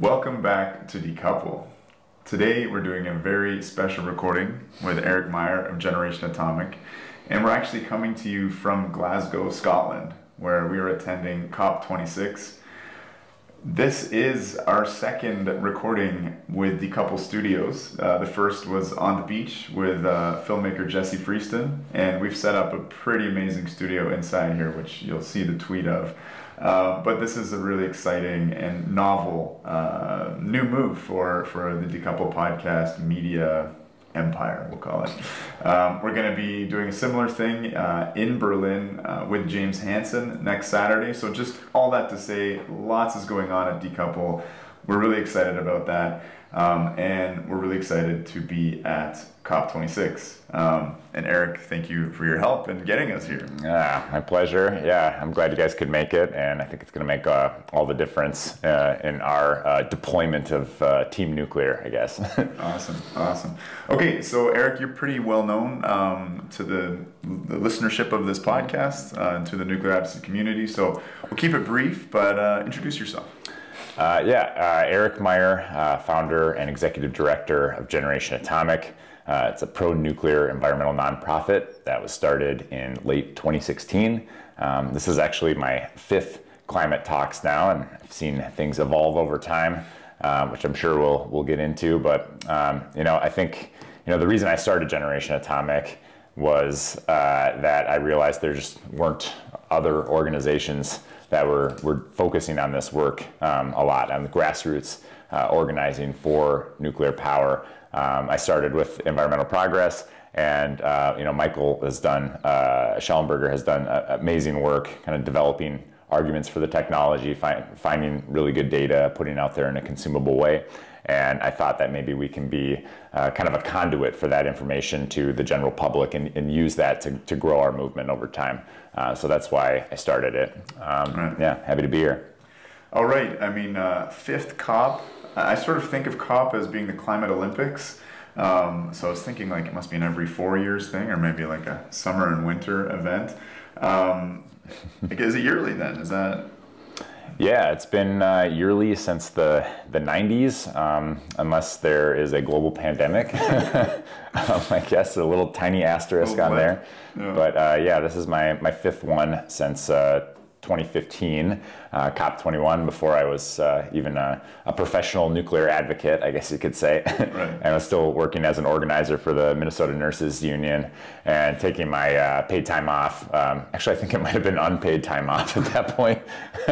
Welcome back to Decouple. Today we're doing a very special recording with Eric Meyer of Generation Atomic, and we're actually coming to you from Glasgow, Scotland, where we are attending COP26. This is our second recording with Decouple Studios. Uh, the first was on the beach with uh, filmmaker Jesse Freeston, and we've set up a pretty amazing studio inside here, which you'll see the tweet of. Uh, but this is a really exciting and novel uh, new move for, for the Decouple podcast media empire, we'll call it. Um, we're going to be doing a similar thing uh, in Berlin uh, with James Hansen next Saturday. So, just all that to say, lots is going on at Decouple. We're really excited about that. Um, and we're really excited to be at COP26. Um, and Eric, thank you for your help in getting us here. Yeah, my pleasure. Yeah, I'm glad you guys could make it, and I think it's going to make uh, all the difference uh, in our uh, deployment of uh, Team Nuclear, I guess. awesome, awesome. Okay, so Eric, you're pretty well known um, to the, the, listenership of this podcast uh, and to the nuclear advocacy community. So we'll keep it brief, but uh, introduce yourself. Uh, yeah, uh, Eric Meyer, uh, founder and executive director of Generation Atomic. Uh, it's a pro nuclear environmental nonprofit that was started in late 2016. Um, this is actually my fifth climate talks now, and I've seen things evolve over time, uh, which I'm sure we'll, we'll get into. But, um, you know, I think, you know, the reason I started Generation Atomic was uh, that I realized there just weren't other organizations that we're, we're focusing on this work um, a lot, on the grassroots uh, organizing for nuclear power. Um, I started with Environmental Progress, and uh, you know Michael has done, uh, Shellenberger has done uh, amazing work, kind of developing arguments for the technology, find, finding really good data, putting out there in a consumable way. And I thought that maybe we can be uh, kind of a conduit for that information to the general public and, and use that to, to grow our movement over time. Uh, so that's why I started it. Um, right. Yeah, happy to be here. All right. I mean, uh, fifth COP. I sort of think of COP as being the climate Olympics. Um, so I was thinking like it must be an every four years thing, or maybe like a summer and winter event. Um, like, is it yearly then? Is that yeah, it's been uh, yearly since the, the 90s, um, unless there is a global pandemic. um, I guess a little tiny asterisk oh, on there. Yeah. But uh, yeah, this is my, my fifth one since uh, 2015, uh, COP21, before I was uh, even a, a, professional nuclear advocate, I guess you could say. Right. and I was still working as an organizer for the Minnesota Nurses Union and taking my uh, paid time off. Um, actually, I think it might have been unpaid time off at that point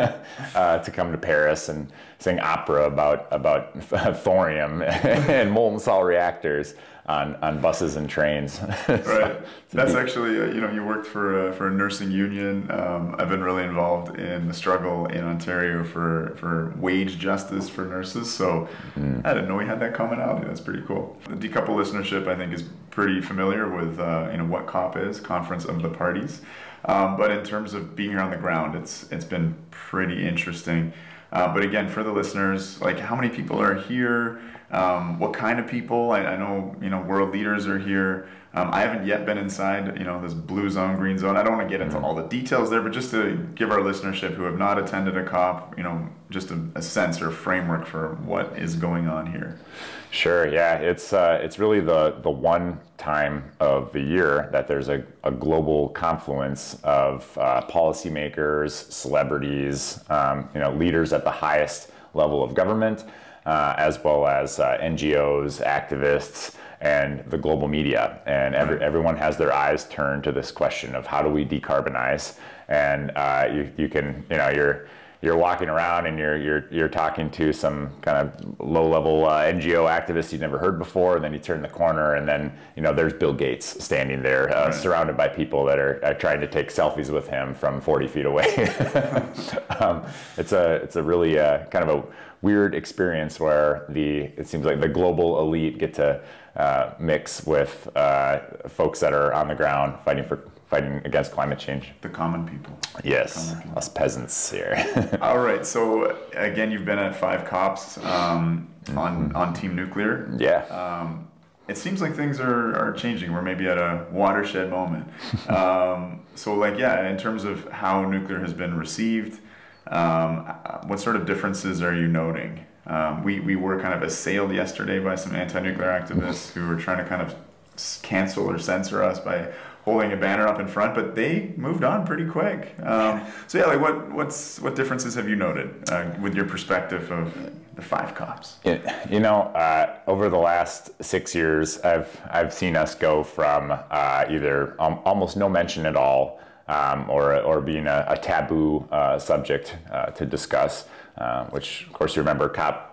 uh, to come to Paris and sing opera about, about thorium and molten salt reactors on, on buses and trains. right. That's actually, uh, you know, you worked for a, for a nursing union. Um, I've been really involved in the struggle in Ontario for, for wage justice for nurses. So mm. I didn't know we had that commonality. That's pretty cool. The decouple listenership, I think, is pretty familiar with, uh, you know, what COP is, Conference of the Parties. Um, but in terms of being here on the ground, it's it's been pretty interesting. Uh, but again, for the listeners, like how many people are here? Um, what kind of people? I, I, know you know world leaders are here. Um, I haven't yet been inside, you know, this blue zone, green zone. I don't want to get into mm-hmm. all the details there, but just to give our listenership who have not attended a COP, you know, just a, a sense or a framework for what is going on here. Sure. Yeah, it's uh, it's really the the one time of the year that there's a, a global confluence of uh, policymakers, celebrities, um, you know, leaders at the highest level of government, uh, as well as uh, NGOs, activists, and the global media. And every, everyone has their eyes turned to this question of how do we decarbonize? And uh, you, you can, you know, you're you're walking around and you're you're you're talking to some kind of low level uh, NGO activist you've never heard before, and then you turn the corner and then you know there's Bill Gates standing there, uh, right. surrounded by people that are, are, trying to take selfies with him from 40 feet away. um, it's a it's a really uh, kind of a weird experience where the it seems like the global elite get to uh, mix with uh, folks that are on the ground fighting for fighting against climate change. The common people. Yes, common people. us peasants here. All right. So again, you've been at five cops um, mm-hmm. on on Team Nuclear. Yeah. Um, it seems like things are, are changing. We're maybe at a watershed moment. um, so, like, yeah, in terms of how nuclear has been received, um, what sort of differences are you noting? Um, we, we were kind of assailed yesterday by some anti-nuclear activists who were trying to kind of cancel or censor us by holding a banner up in front, but they moved on pretty quick. Um, so yeah, like what what's what differences have you noted uh, with your perspective of the five cops? You know, uh, over the last six years, I've I've seen us go from uh, either um, almost no mention at all, um, or or being a, a taboo uh, subject uh, to discuss, uh, which of course you remember COP.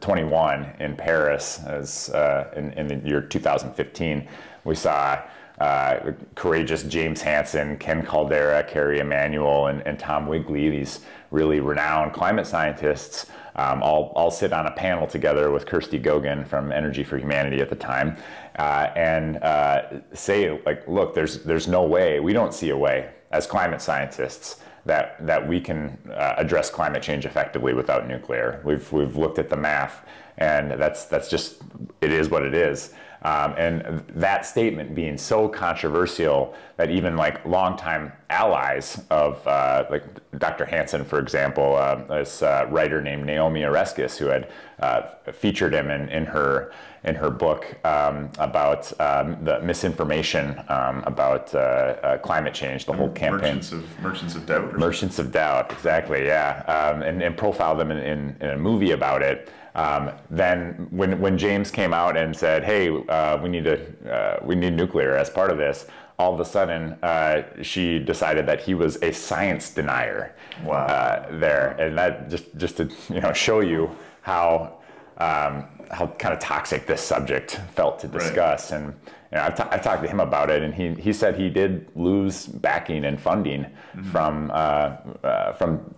21 in Paris, as in, in the year 2015, we saw uh, courageous James Hansen, Ken Caldeira, Kerry Emanuel, and, and Tom Wigley, these really renowned climate scientists, um, all, all sit on a panel together with Kirsty Gogan from Energy for Humanity at the time, uh, and uh, say, like, look, there's, there's no way, we don't see a way as climate scientists that, that we can uh, address climate change effectively without nuclear. We've, we've looked at the math, and that's, that's just, it is what it is. Um, and that statement being so controversial that even like longtime allies of uh, like Dr. Hansen, for example, uh, this uh, writer named Naomi Oreskes, who had uh, featured him in, in her in her book um, about um, the misinformation um, about uh, uh, climate change, the whole campaign. Merchants of Merchants of Doubt. Merchants of Doubt, exactly, yeah, um, and, and profiled them in, in, in a movie about it. Um, then when, when James came out and said, "Hey, uh, we need to uh, we need nuclear as part of this," all of a sudden uh, she decided that he was a science denier. Wow. Uh, there, and that just just to you know show you how um, how kind of toxic this subject felt to discuss. Right. And you know, I've, t- I've talked to him about it, and he, he said he did lose backing and funding mm-hmm. from uh, uh, from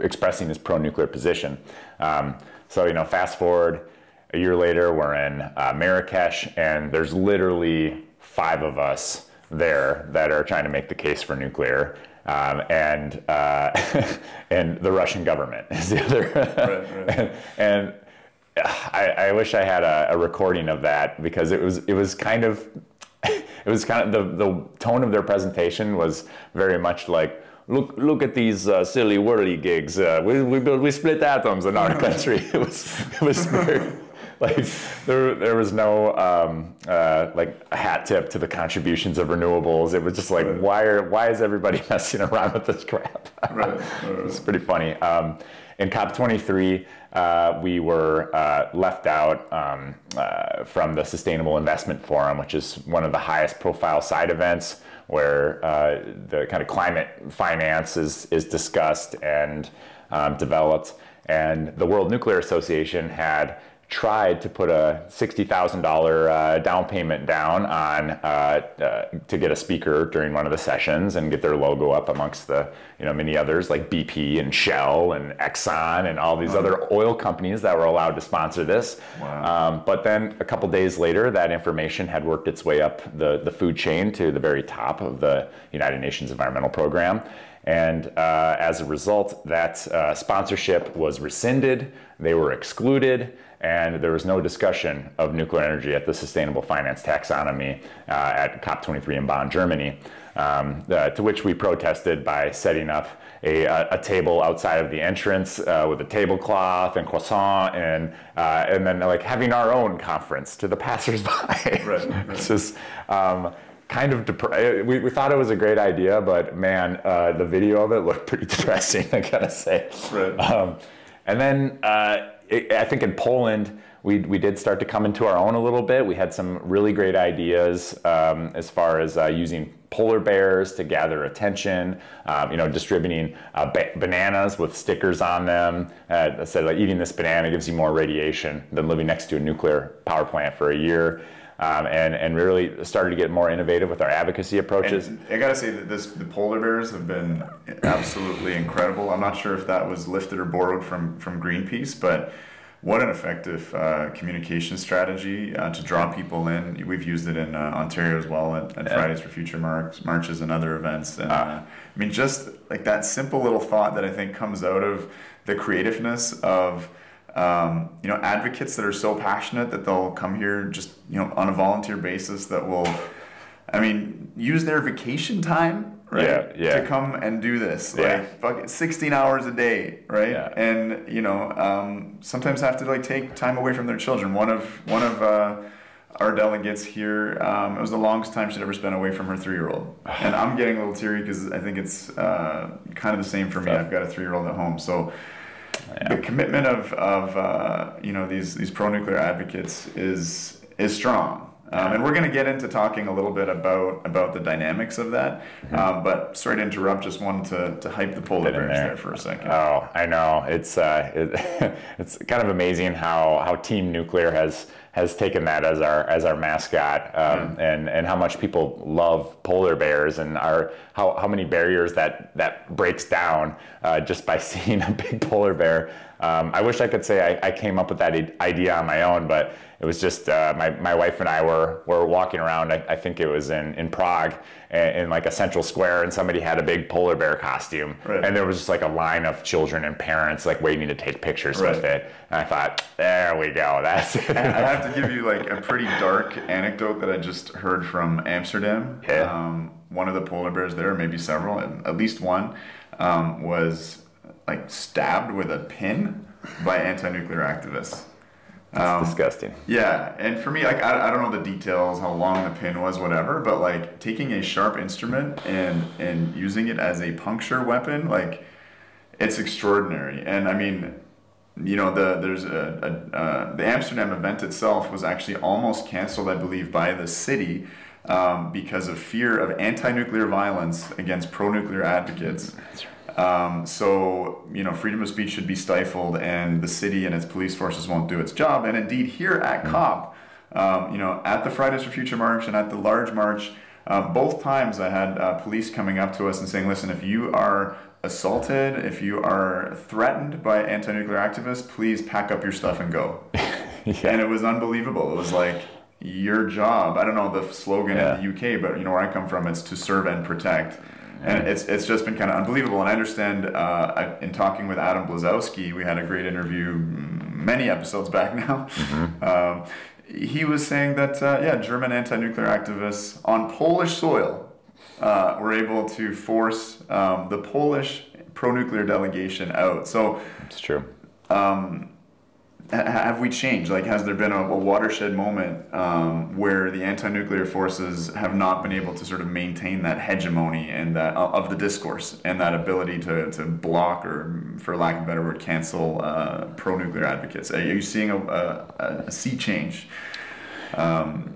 expressing his pro-nuclear position. Um, so, you know, fast forward a year later, we're in uh, Marrakesh, and there's literally five of us there that are trying to make the case for nuclear. Um, and uh, and the Russian government is the other. right, right. and, and I, I, wish I had a, a, recording of that because it was it was kind of it was kind of the the tone of their presentation was very much like look look at these uh, silly whirly gigs. Uh, we, we build, we split atoms in our country. it was it was very, like there there was no um, uh, like a hat tip to the contributions of renewables. It was just like right. why are why is everybody messing around with this crap? right. it's pretty funny. Um, in COP23, uh, we were uh, left out um, uh, from the Sustainable Investment Forum, which is one of the highest profile side events where uh, the kind of climate finance is, is discussed and um, developed. And the World Nuclear Association had tried to put a $60,000 uh, down payment down on uh, uh, to get a speaker during one of the sessions and get their logo up amongst the you know many others like BP and Shell and Exxon and all these wow. other oil companies that were allowed to sponsor this. Wow. Um, but then a couple days later, that information had worked its way up the, the food chain to the very top of the United Nations Environmental Program. And uh, as a result, that uh, sponsorship was rescinded, they were excluded, and there was no discussion of nuclear energy at the Sustainable Finance Taxonomy uh, at COP23 in Bonn, Germany. Um, uh, to which we protested by setting up a, a, table outside of the entrance uh, with a tablecloth and croissant, and uh, and then like having our own conference to the passersby. Right, right. it's just um, kind of dep- we, we thought it was a great idea, but man, uh, the video of it looked pretty depressing. I gotta say. Right. Um, and then uh, I think in Poland, we, we did start to come into our own a little bit. We had some really great ideas um, as far as uh, using polar bears to gather attention, um, you know, distributing uh, ba- bananas with stickers on them. Uh, said like eating this banana gives you more radiation than living next to a nuclear power plant for a year um, and and really started to get more innovative with our advocacy approaches. And I gotta say that this the polar bears have been absolutely incredible. I'm not sure if that was lifted or borrowed from from Greenpeace, but what an effective uh, communication strategy uh, to draw people in. We've used it in uh, Ontario as well at, at yeah. Fridays for Future march, marches and other events. And ah. uh, I mean, just like that simple little thought that I think comes out of the creativeness of um, you know, advocates that are so passionate that they'll come here just, you know, on a volunteer basis that will, I mean, use their vacation time right? Yeah, yeah. To come and do this, Yeah. like fuck it, 16 hours a day, right? Yeah. And you know, um, sometimes have to like take time away from their children. One of one of uh, our delegates here, um, it was the longest time she'd ever spent away from her three-year-old, and I'm getting a little teary because I think it's uh, kind of the same for me. I've got a three-year-old at home, so. The commitment of, of uh, you know these these pro nuclear advocates is is strong, um, and we're going to get into talking a little bit about about the dynamics of that. Um, but sorry to interrupt. Just wanted to, to hype the polar bears there. there. for a second. Oh, I know. It's uh, it, it's kind of amazing how, how Team Nuclear has has taken that as our as our mascot, um, and and how much people love polar bears and our how, how many barriers that that breaks down uh, just by seeing a big polar bear. Um, I wish I could say I, I came up with that idea on my own, but it was just uh, my, my wife and I were were walking around. I, I think it was in in Prague, in, in like a central square, and somebody had a big polar bear costume, Right. and there was just like a line of children and parents like waiting to take pictures with it. And I thought, there we go. That's I have to give you like a pretty dark anecdote that I just heard from Amsterdam. Yeah. Um, one of the polar bears there, maybe several, and at least one, um, was like stabbed with a pin by anti-nuclear activists. Um, disgusting. Yeah, and for me, like I, I don't know the details, how long the pin was, whatever, but like taking a sharp instrument and and using it as a puncture weapon, like it's extraordinary. And I mean, you know, the there's a, a uh, the Amsterdam event itself was actually almost canceled, I believe, by the city. Um, because of fear of anti-nuclear violence against pro-nuclear advocates, um, so, you know, freedom of speech should be stifled and the city and its police forces won't do its job. And indeed, here at COP, um, you know, at the Fridays for Future March and at the large march, uh, both times I had uh, police coming up to us and saying, listen, if you are assaulted, if you are threatened by anti nuclear activists, please pack up your stuff and go. And it was unbelievable. It was like, your job, I don't know the slogan Yeah. in the UK, but you know where I come from, it's to serve and protect. And it's, it's just been kind of unbelievable. And I understand uh, in talking with Adam Blazowski, we had a great interview many episodes back now. Um, he was saying that, uh, yeah, German anti nuclear activists on Polish soil uh, were able to force um, the Polish pro nuclear delegation out. So, It's true. ha- have we changed? Like, has there been a, a watershed moment um, where the anti-nuclear forces have not been able to sort of maintain that hegemony and that uh, of the discourse and that ability to, to block or, for lack of a better word, cancel uh, pro-nuclear advocates? Are you seeing a, a, a sea change um,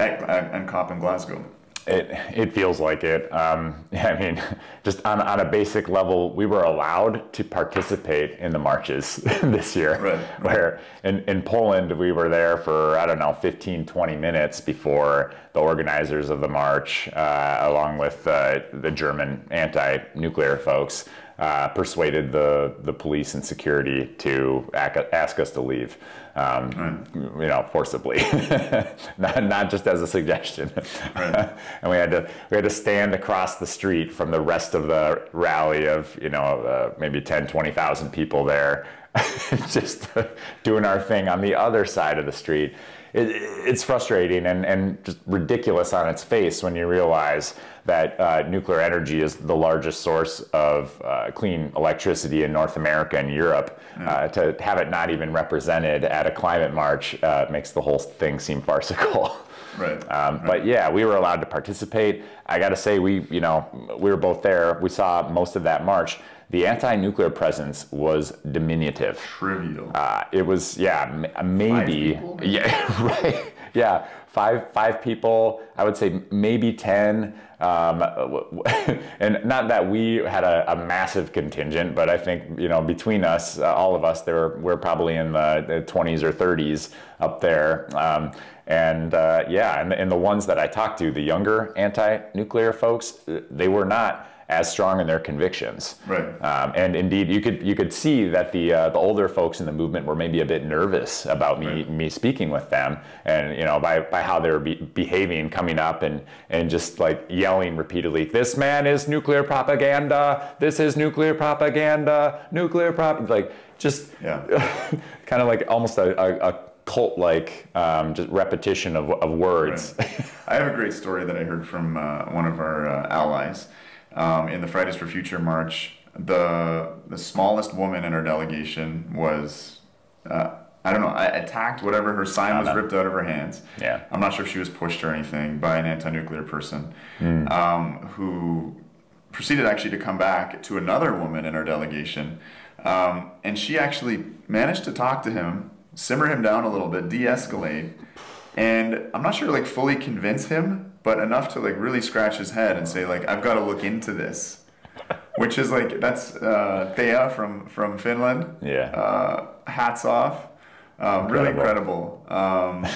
at, at, at COP in Glasgow? It it feels like it. Um, I mean, just on, on a basic level, we were allowed to participate in the marches this year. Right, right. Where in, in Poland, we were there for, I don't know, 15, 20 minutes before the organizers of the march, uh, along with uh, the German anti nuclear folks, uh, persuaded the, the police and security to ask us to leave. Um, You know, forcibly, not, not just as a suggestion. Right. and we had to we had to stand across the street from the rest of the rally of you know uh, maybe 10 20,000 people there just doing our thing on the other side of the street it, it's frustrating and, and just ridiculous on its face when you realize that uh, nuclear energy is the largest source of uh, clean electricity in North America and Europe. Uh, to have it not even represented at a climate march uh, makes the whole thing seem farcical. Right. Um, But yeah, we were allowed to participate. I got to say, we you know we were both there. We saw most of that march. The anti-nuclear presence was diminutive. Trivial. Uh, it was yeah m- maybe people? yeah right yeah five five people. I would say maybe ten. Um, and not that we had a, a massive contingent, but I think you know between us, uh, all of us, there were, we're probably in the, the 20s or 30s up there. Um, and uh, yeah, and, and the ones that I talked to, the younger anti-nuclear folks, uh, they were not as strong in their convictions. Right. Um, and indeed, you could you could see that the uh, the older folks in the movement were maybe a bit nervous about me Right. me speaking with them, and you know by, by how they were be- behaving, coming up and and just like yelling repeatedly, "This man is nuclear propaganda! This is nuclear propaganda! Nuclear prop!" Like just Yeah. kind of like almost a, a, a cult like um, just repetition of, of words. I have a great story that I heard from uh, one of our uh, allies. Um, in the Fridays for Future march, the the smallest woman in our delegation was. Uh, I don't know. I attacked whatever her sign was ripped out of her hands. Yeah. I'm not sure if she was pushed or anything by an anti-nuclear person, mm. um, who proceeded actually to come back to another woman in our delegation, um, and she actually managed to talk to him, simmer him down a little bit, de-escalate, and I'm not sure like fully convince him, but enough to like really scratch his head and say like I've got to look into this. Which is like that's uh, Thea from from Finland. Yeah. Uh, hats off. Um, really incredible. Um,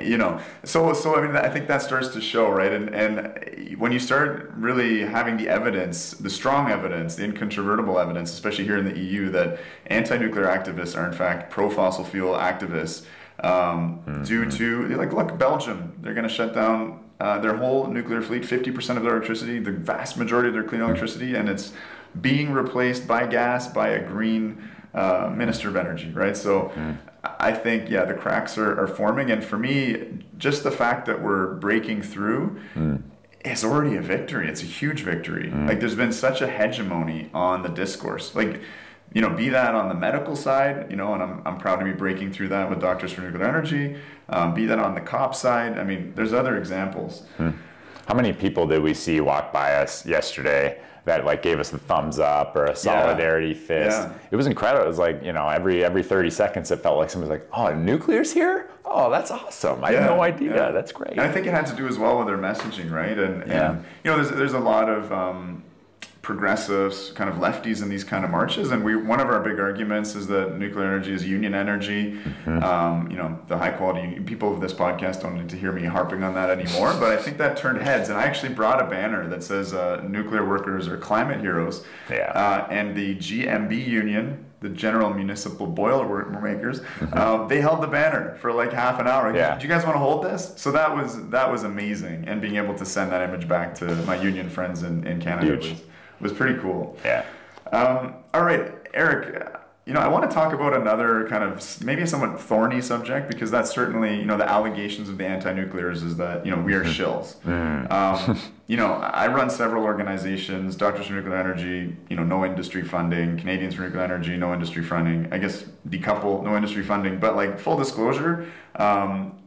you know, so so I mean, I think that starts to show, right? And and when you start really having the evidence, the strong evidence, the incontrovertible evidence, especially here in the EU, that anti-nuclear activists are in fact pro-fossil fuel activists, um, mm-hmm. due to like look Belgium, they're going to shut down uh, their whole nuclear fleet, 50% of their electricity, the vast majority of their clean electricity, and it's being replaced by gas by a green uh, minister of energy, right? So mm. I think, yeah, the cracks are, are forming. And for me, just the fact that we're breaking through mm. is already a victory. It's a huge victory. Mm. Like there's been such a hegemony on the discourse. Like, you know, be that on the medical side, you know, and I'm, I'm proud to be breaking through that with Doctors for Nuclear Energy, um, be that on the COP side. I mean, there's other examples. Mm. How many people did we see walk by us yesterday that like gave us the thumbs up or a solidarity yeah. fist. Yeah. It was incredible. It was like, you know, every every 30 seconds it felt like somebody's like, oh, nuclear's here? Oh, that's awesome. I yeah. had no idea. That's great. And I think it had to do as well with their messaging, right? And, and you know, there's, there's a lot of um, progressives, kind of lefties in these kind of marches. And we one of our big arguments is that nuclear energy is union energy. Mm-hmm. Um, you know, the high quality people of this podcast don't need to hear me harping on that anymore. but I think that turned heads, and I actually brought a banner that says uh, "Nuclear workers are climate heroes." Yeah. Uh, and the GMB union the General Municipal Boiler Makers, mm-hmm. uh, they held the banner for like half an hour. Yeah. Do you guys want to hold this? So that was that was amazing, and being able to send that image back to my union friends in, in Canada Huge. was was pretty cool. Yeah. Um, all right, Eric. You know, I want to talk about another kind of maybe a somewhat thorny subject because that's certainly you know the allegations of the anti-nuclears is that you know we are mm-hmm. shills. Mm. Um, you know, I run several organizations: Doctors for Nuclear Energy, you know, no industry funding; Canadians for Nuclear Energy, no industry funding. I guess decouple, no industry funding. But like full disclosure, um,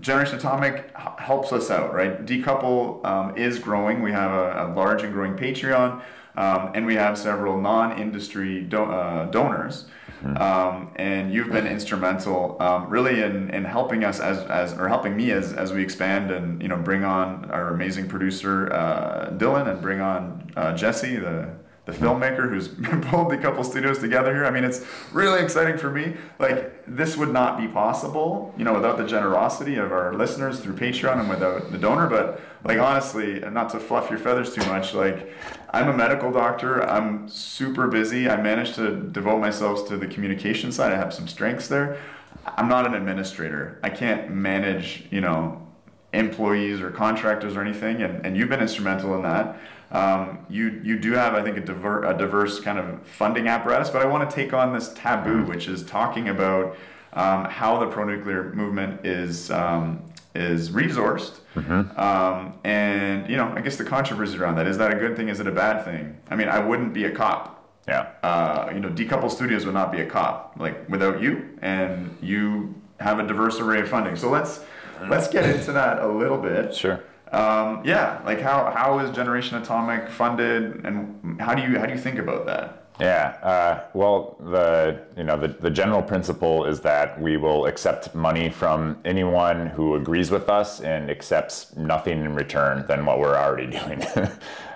Generation Atomic helps us out, right? Decouple um, is growing. We have a, a, large and growing Patreon, um, and we have several non-industry do, uh, donors. Mm-hmm. Um, and you've been instrumental, um, really, in, in helping us as, as or helping me as, as we expand and you know bring on our amazing producer uh, Dylan and bring on uh, Jesse, the the filmmaker who's pulled Decouple studios together here. I mean, it's really exciting for me. Like, this would not be possible, you know, without the generosity of our listeners through Patreon and without the donor. But, like, honestly, not to fluff your feathers too much, like, I'm a medical doctor. I'm super busy. I managed to devote myself to the communication side. I have some strengths there. I'm not an administrator. I can't manage, you know, employees or contractors or anything. And, and you've been instrumental in that. Um, you you do have, I think, a, diver, a diverse kind of funding apparatus, but I want to take on this taboo, which is talking about um, how the pro-nuclear movement is um, is resourced, mm-hmm. Um, and you know, I guess the controversy around that is that a good thing? Is it a bad thing? I mean, I wouldn't be a cop. Yeah. Uh, you know, Decouple Studios would not be a cop like without you, and you have a diverse array of funding. So let's let's get into that a little bit. Sure. Um, yeah, like how, how is Generation Atomic funded, and how do you how do you think about that? Yeah, uh, well, the you know the, the general principle is that we will accept money from anyone who agrees with us and accepts nothing in return than what we're already doing.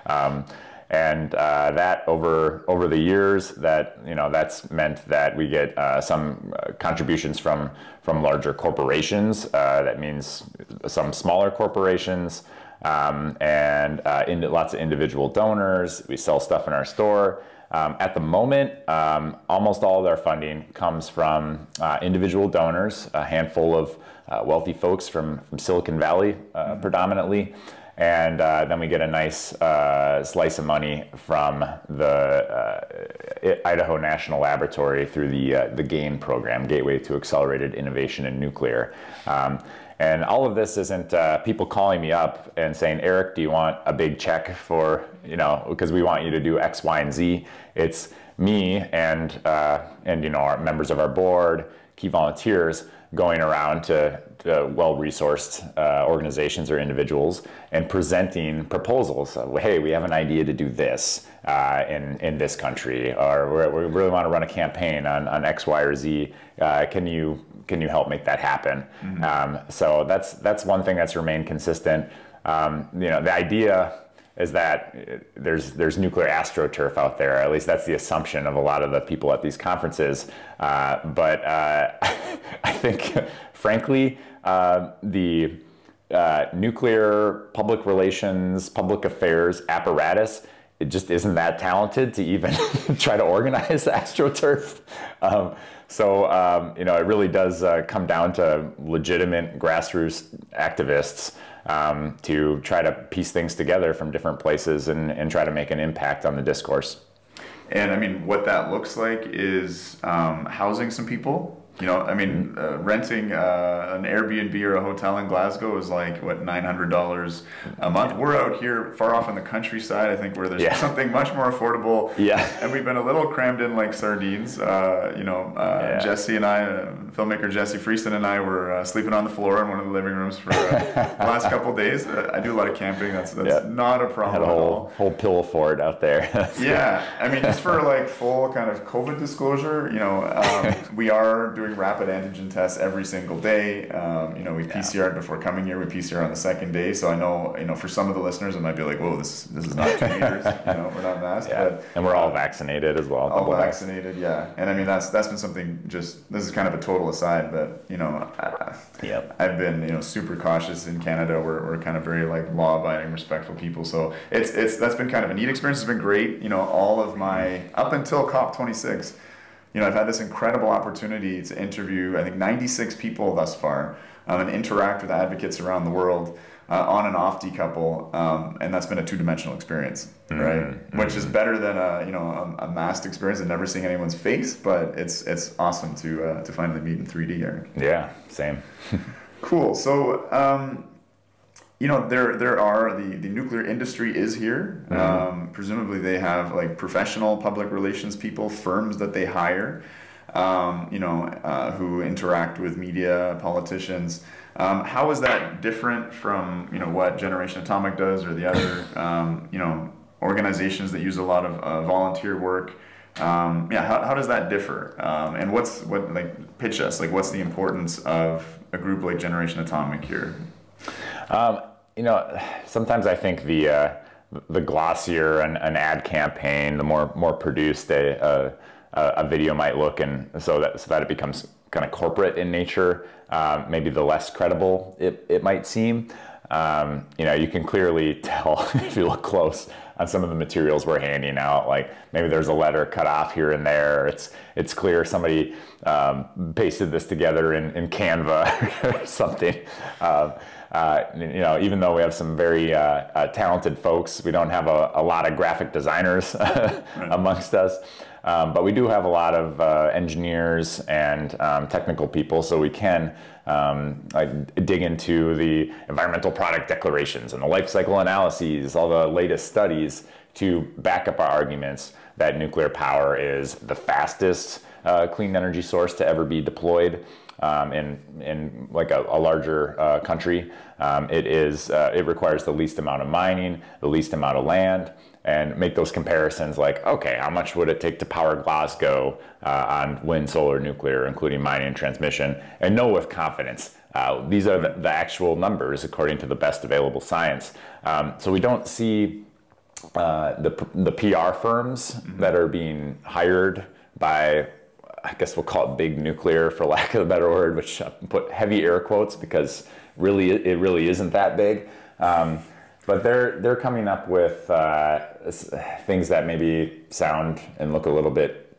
um, and uh, that over over the years that you know that's meant that we get uh, some uh, contributions from from larger corporations. Uh, that means some smaller corporations um, and uh, in, lots of individual donors. We sell stuff in our store. Um, at the moment um, almost all of our funding comes from uh, individual donors a handful of wealthy folks from, from silicon valley mm-hmm. predominantly and uh, then we get a nice uh, slice of money from the uh, Idaho National Laboratory through the uh, the GAIN program, Gateway to Accelerated Innovation in Nuclear. Um, And all of this isn't uh, people calling me up and saying, Eric, do you want a big check for, you know, because we want you to do X, Y, and Z. It's me and, uh, and you know, our members of our board, key volunteers going around to, to well-resourced uh, organizations or individuals and presenting proposals. Of, hey, we have an idea to do this uh, in, in this country, or we really want to run a campaign on, on X, Y, or Z. Uh, can you can you help make that happen? Mm-hmm. Um, so that's that's one thing that's remained consistent. Um, you know, the idea is that there's there's nuclear astroturf out there. At least that's the assumption of a lot of the people at these conferences. Uh, but uh, I think, frankly, uh, the uh, nuclear public relations, public affairs apparatus it just isn't that talented to even try to organize astroturf. Um, so um, you know, it really does uh, come down to legitimate grassroots activists um, to try to piece things together from different places and, and try to make an impact on the discourse. And I mean, what that looks like is um, housing some people you know, I mean, uh, renting uh, an Airbnb or a hotel in Glasgow is like what nine hundred dollars a month. We're out here far off in the countryside. I think where there's yeah. something much more affordable. Yeah. And we've been a little crammed in like sardines. Uh, you know, uh, yeah. Jesse and I, uh, filmmaker Jesse Freeston and I were uh, sleeping on the floor in one of the living rooms for the last couple days. I do a lot of camping. That's that's yeah. not a problem. Had a whole whole pillow fort out there. yeah, I mean, just for like full kind of COVID disclosure, you know, um, we are doing rapid antigen tests every single day. Um, you know, we PCR'd before coming here. We PCR on the second day. So I know, you know, for some of the listeners, it might be like, whoa, this this is not two meters. You know, we're not masked. Yeah. But, and we're all vaccinated as well. All vaccinated, yeah. And I mean, that's that's been something. Just this is kind of a total aside, but you know, I, yep. I've been you know super cautious in Canada. We're, we're kind of very like law abiding, respectful people. So it's it's that's been kind of a neat experience. It's been great. You know, all of my up until COP twenty six you know, I've had this incredible opportunity to interview, I think, 96 people thus far um, and interact with advocates around the world uh, on and off decouple, um, and that's been a two-dimensional experience, mm-hmm. right? Mm-hmm. Which is better than a you know a, a, masked experience and never seeing anyone's face, but it's it's awesome to uh, to finally meet in 3D, Eric. Yeah, same. cool. So. Um, you know there there are the the nuclear industry is here. Mm-hmm. Um, presumably they have like professional public relations people, firms that they hire, um, you know, uh, who interact with media, politicians. Um, how is that different from you know what Generation Atomic does or the other um, you know organizations that use a lot of uh, volunteer work? Um, yeah, how, how does that differ? Um, and what's what like pitch us like what's the importance of a group like Generation Atomic here? Um, you know, sometimes I think the uh, the glossier an, an ad campaign, the more more produced a, a, video might look, and so that so that it becomes kind of corporate in nature, um, maybe the less credible it, it might seem. Um, you know, you can clearly tell if you look close on some of the materials we're handing out. Like maybe there's a letter cut off here and there. It's it's clear somebody um, pasted this together in, in Canva or something. Um, uh, you know, even though we have some very uh, uh, talented folks, we don't have a, a lot of graphic designers amongst us. Um, but we do have a lot of uh, engineers and um, technical people, so we can um, like dig into the environmental product declarations and the life cycle analyses, all the latest studies to back up our arguments that nuclear power is the fastest uh, clean energy source to ever be deployed um, in in like a, a larger uh, country. Um, it is uh, it requires the least amount of mining, the least amount of land, and make those comparisons. Like, okay, how much would it take to power Glasgow uh, on wind, solar, nuclear, including mining and transmission, and know with confidence. Uh, these are the, the, actual numbers according to the best available science. Um, so we don't see uh, the, the PR firms mm-hmm. that are being hired by I guess we'll call it big nuclear for lack of a better word, which I put heavy air quotes because really it really isn't that big. Um, but they're they're coming up with uh, things that maybe sound and look a little bit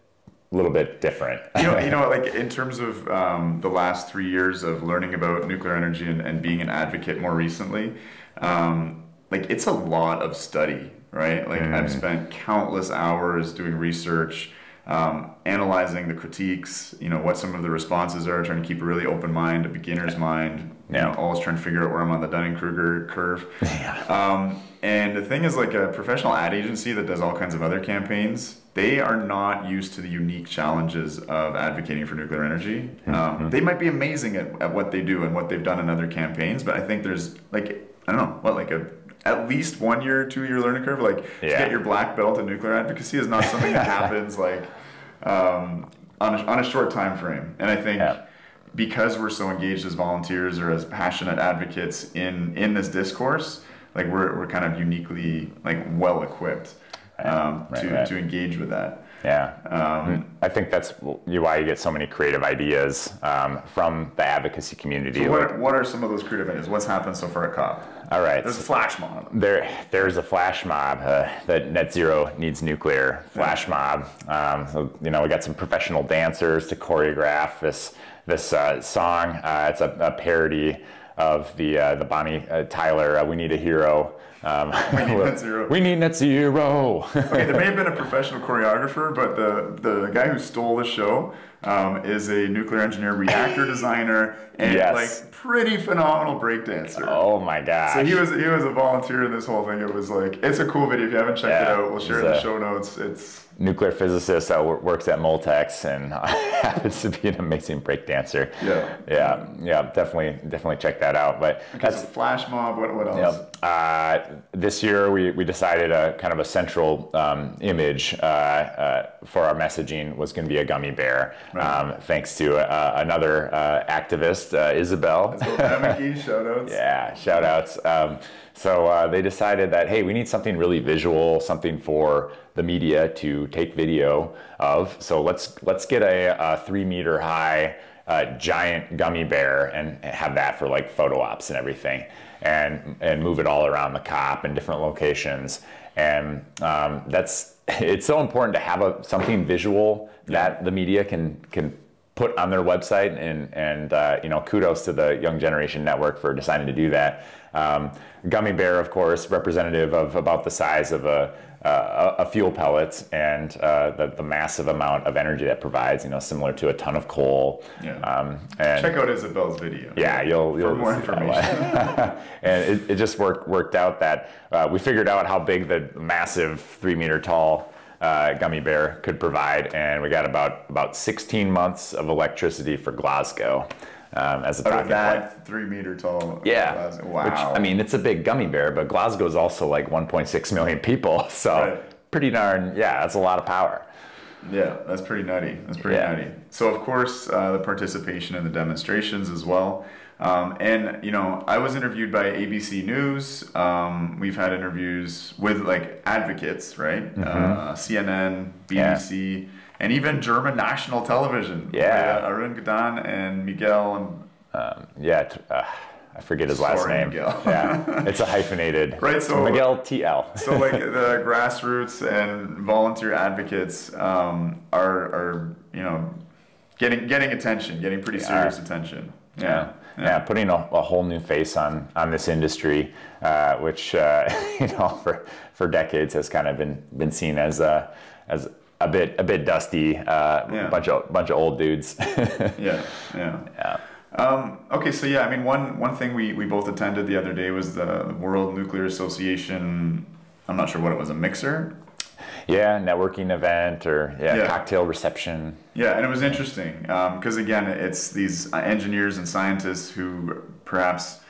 a little bit different. you know, you know, like in terms of um, the last three years of learning about nuclear energy and, and being an advocate more recently, um, like it's a lot of study, right? Like mm. I've spent countless hours doing research um, analyzing the critiques, you know, what some of the responses are, trying to keep a really open mind, a beginner's mind, You Yeah. know, always trying to figure out where I'm on the Dunning Kruger curve. Yeah. Um, and the thing is, like a professional ad agency that does all kinds of other campaigns, they are not used to the unique challenges of advocating for nuclear energy. Mm-hmm. Um, they might be amazing at, at what they do and what they've done in other campaigns, but I think there's like I don't know what like a at least one year, two year learning curve. Like to get your black belt in nuclear advocacy is not something that happens like um, on a, on a short time frame. And I think Yeah. because we're so engaged as volunteers or as passionate advocates in in this discourse, like we're we're kind of uniquely like well equipped um, Right, to right. to engage with that. Yeah. Um, I think that's why you get so many creative ideas um, from the advocacy community. so what what are some of those creative ideas? What's happened so far at COP? All right. There's a flash mob. There, there's a flash mob uh, that Net Zero needs nuclear. Flash mob. Um, so you know, we got some professional dancers to choreograph this this uh, song. Uh, it's a, a parody of the uh, the Bonnie uh, Tyler uh, "We Need a Hero." Um, We need net zero. We need net zero. Okay, there may have been a professional choreographer, but the, the guy who stole the show um, is a nuclear engineer, reactor designer, and Yes. like pretty phenomenal breakdancer. oh my god! So he was he was a volunteer in this whole thing. It was like it's a cool video. If you haven't checked it out, we'll share it in the show notes. It's nuclear physicist that works at Moltex and happens to be an amazing breakdancer. Yeah. Yeah, yeah, definitely, definitely check that out. But that's that's a flash mob. What what else? Yep. Uh, this year, we, we decided a kind of a central um, image uh, uh, for our messaging was going to be a gummy bear. Right. Um, thanks to uh, another uh, activist, uh, Isabel. Boemeke, shout outs. Yeah, shout outs. Um, so uh, they decided that, hey, we need something really visual, something for the media to take video of. So let's let's get a, a three meter high uh, giant gummy bear and have that for like photo ops and everything, and and move it all around the cop in different locations. And um, that's it's so important to have a something visual that the media can can put on their website and and uh, you know kudos to the Young Generation Network for deciding to do that. Um, gummy bear, of course, representative of about the size of a uh, a fuel pellet and uh, the, the massive amount of energy that provides. You know, similar to a ton of coal. Yeah. Um, and Check out Isabel's video. yeah, you'll, you'll for more information. and it, it just worked worked out that uh, we figured out how big the massive three meter tall uh, gummy bear could provide, and we got about about 16 months of electricity for Glasgow um, as a talking of point. three meter tall. Yeah. Wow. Which, I mean, it's a big gummy bear, but Glasgow is also like 1.6 million people. So Right. pretty darn, yeah, that's a lot of power. Yeah, that's pretty nutty. That's pretty Yeah. nutty. So of course, uh, the participation in the demonstrations as well. Um, and you know, I was interviewed by ABC News. Um, we've had interviews with like advocates, right? Uh, CNN, BBC, and even German national television. Yeah. uh, Arun Gadan and Miguel and Um, yeah, t- uh, I forget his last Sorry, name. Miguel. yeah, it's a hyphenated. Right, so- Miguel TL. so like the grassroots and volunteer advocates um, are are you know getting getting attention, getting pretty serious attention. Yeah. Yeah, putting a, a whole new face on on this industry, uh, which uh, you know for for decades has kind of been been seen as a as a bit a bit dusty, uh, Yeah. bunch of bunch of old dudes. yeah, yeah. yeah. Um, okay, so yeah, I mean, one one thing we, we both attended the other day was the, World Nuclear Association. I'm not sure what it was, a mixer. Yeah, networking event or yeah, Yeah. cocktail reception. Yeah, and it was interesting because again, it's these engineers and scientists who perhaps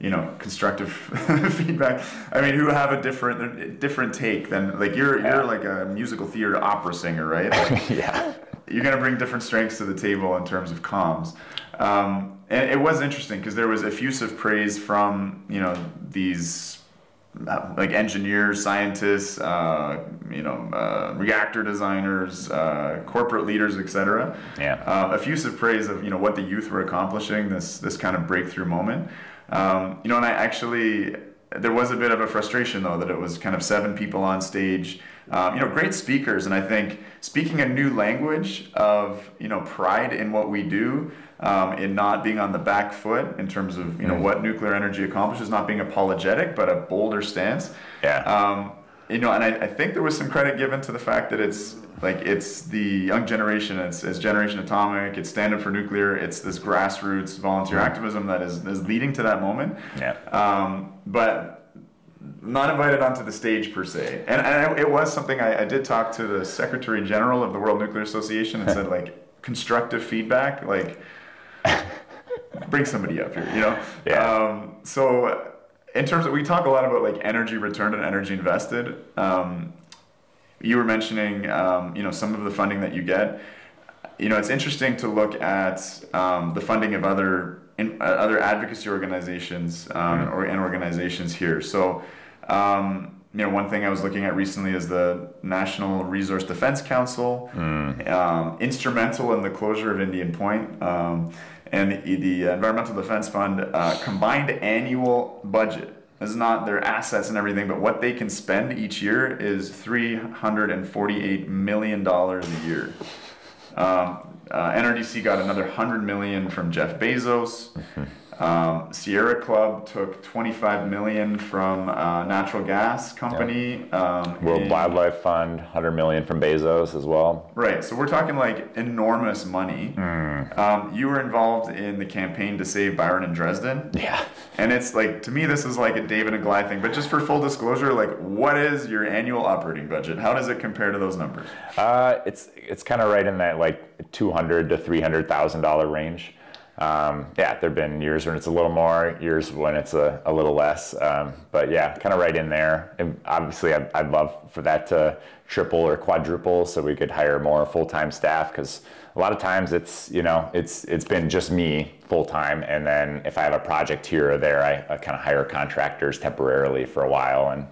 you know constructive feedback. I mean, who have a different different take than like you're Yeah. you're like a musical theater opera singer, right? Like, yeah. you're going to bring different strengths to the table in terms of comms. Um, and it was interesting because there was effusive praise from you know these uh, like engineers, scientists, uh, you know, uh, reactor designers, uh, corporate leaders, etc. Yeah. Uh, effusive praise of you know what the youth were accomplishing this this kind of breakthrough moment. Um, you know, and I actually there was a bit of a frustration though that it was kind of seven people on stage. Um, you know, great speakers, and I think speaking a new language of you know pride in what we do, um, in not being on the back foot in terms of you know what nuclear energy accomplishes, not being apologetic, but a bolder stance. Yeah. Um, you know, and I, I think there was some credit given to the fact that it's like it's the young generation, it's, it's Generation Atomic, it's Stand Up for Nuclear, it's this grassroots volunteer activism that is, is leading to that moment. Yeah. Um, but not invited onto the stage per se. And, and it was something I, I did talk to the Secretary General of the World Nuclear Association and said like constructive feedback, like bring somebody up here, you know? Yeah. Um, so in terms of, we talk a lot about like energy returned and energy invested. Um, you were mentioning, um, you know, some of the funding that you get. You know, it's interesting to look at um, the funding of other in, uh, other advocacy organizations um, or and organizations here. So, um, you know, one thing I was looking at recently is the National Resource Defense Council, um, instrumental in the closure of Indian Point, um, and the, the Environmental Defense Fund uh, combined annual budget. This is not their assets and everything, but what they can spend each year is three hundred and forty-eight million dollars a year. Um, uh, NRDC got another hundred million from Jeff Bezos. Um, Sierra Club took twenty-five million from uh, natural gas company. Um, World in- Wildlife Fund, 100 million from Bezos as well. Right, so we're talking like enormous money. Um, you were involved in the campaign to save Byron and Dresden. Yeah. And it's like, to me, this is like a David and Goliath thing. But just for full disclosure, like, what is your annual operating budget? How does it compare to those numbers? Uh, it's it's kind of right in that like 200 to 300 thousand dollar range. Um, yeah, there've been years when it's a little more, years when it's a, a little less. Um, but yeah, kind of right in there. And obviously, I'd, I'd love for that to triple or quadruple so we could hire more full time staff because a lot of times it's you know it's it's been just me full time, and then if I have a project here or there, I, I kind of hire contractors temporarily for a while. And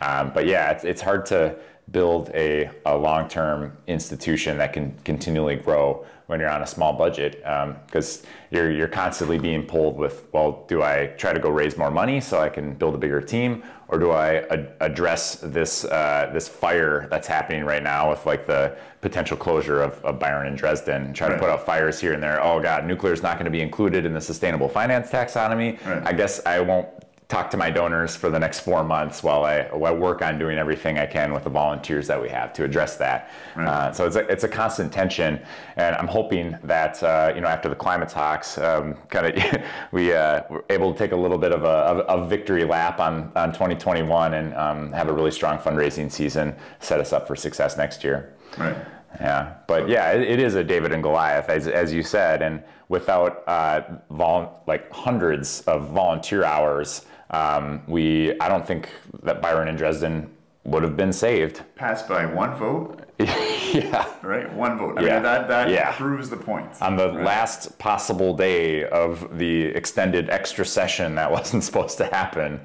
um, but yeah, it's it's hard to build a, a long-term institution that can continually grow when you're on a small budget because you're, you're constantly being pulled with well do i try to go raise more money so i can build a bigger team or do i ad- address this uh, this fire that's happening right now with like the potential closure of, of byron and dresden and try Right. to put out fires here and there oh god nuclear is not going to be included in the sustainable finance taxonomy Right. i guess i won't talk to my donors for the next four months while I, while I work on doing everything I can with the volunteers that we have to address that. Right. Uh, so it's a, it's a constant tension, and I'm hoping that uh, you know after the climate talks, um, kind of we uh, were able to take a little bit of a, a victory lap on, on 2021 and um, have a really strong fundraising season, set us up for success next year. Right. Yeah, but yeah, it, it is a David and Goliath, as, as you said, and without uh, vol- like hundreds of volunteer hours, um, we I don't think that Byron and Dresden would have been saved. Passed by one vote, yeah, right? One vote. I Yeah. mean, that, that Yeah. proves the point. on the right? last possible day of the extended extra session that wasn't supposed to happen.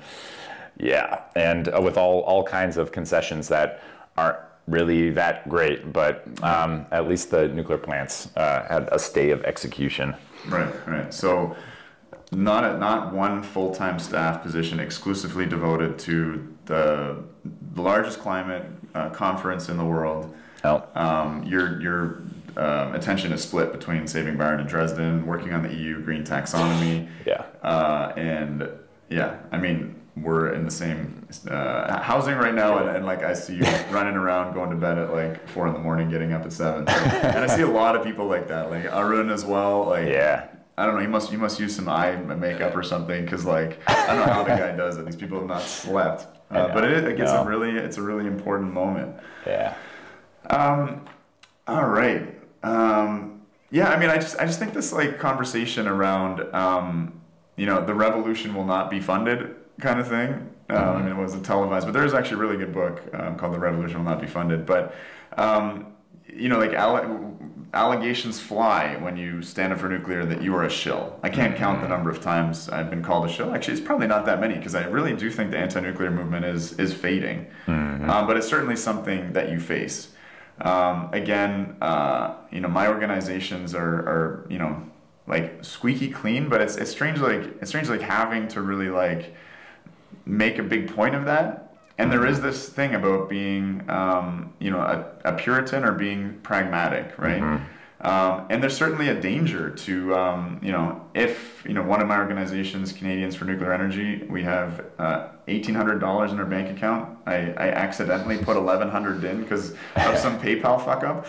Yeah, and uh, with all all kinds of concessions that aren't really that great, but um, at least the nuclear plants uh, had a stay of execution. Right, right. So, not a, not one full time staff position exclusively devoted to the, the largest climate uh, conference in the world. No. Um, your your um, attention is split between saving Byron and Dresden, working on the EU green taxonomy, Yeah. uh, and yeah, I mean we're in the same uh, housing right now, and, and like I see you running around, going to bed at like four in the morning, getting up at seven, So- and I see a lot of people like that, like Arun as well, like Yeah. I don't know. You must you must use some eye makeup or something because like I don't know how the guy does it. These people have not slept, uh, but it, it gets No. a really it's a really important moment. Yeah. Um. All right. Um, yeah, I mean, I just I just think this like conversation around um, you know the revolution will not be funded kind of thing. Um, I mean, it wasn't televised, but there is actually a really good book um, called "The Revolution Will Not Be Funded." But um, you know, like alle- allegations fly when you stand up for nuclear that you are a shill. I can't count the number of times I've been called a shill. Actually, it's probably not that many because I really do think the anti-nuclear movement is is fading. Um, but it's certainly something that you face. Um, again, uh, you know, my organizations are, are, you know, like squeaky clean, but it's, it's strange, like, it's strange, like having to really like make a big point of that. And there is this thing about being, um, you know, a, a Puritan or being pragmatic, right? Um, and there's certainly a danger to, um, you know, if, you know, one of my organizations, Canadians for Nuclear Energy, we have uh, $1,800 in our bank account. I, I accidentally put 1100 in because of some PayPal fuck up.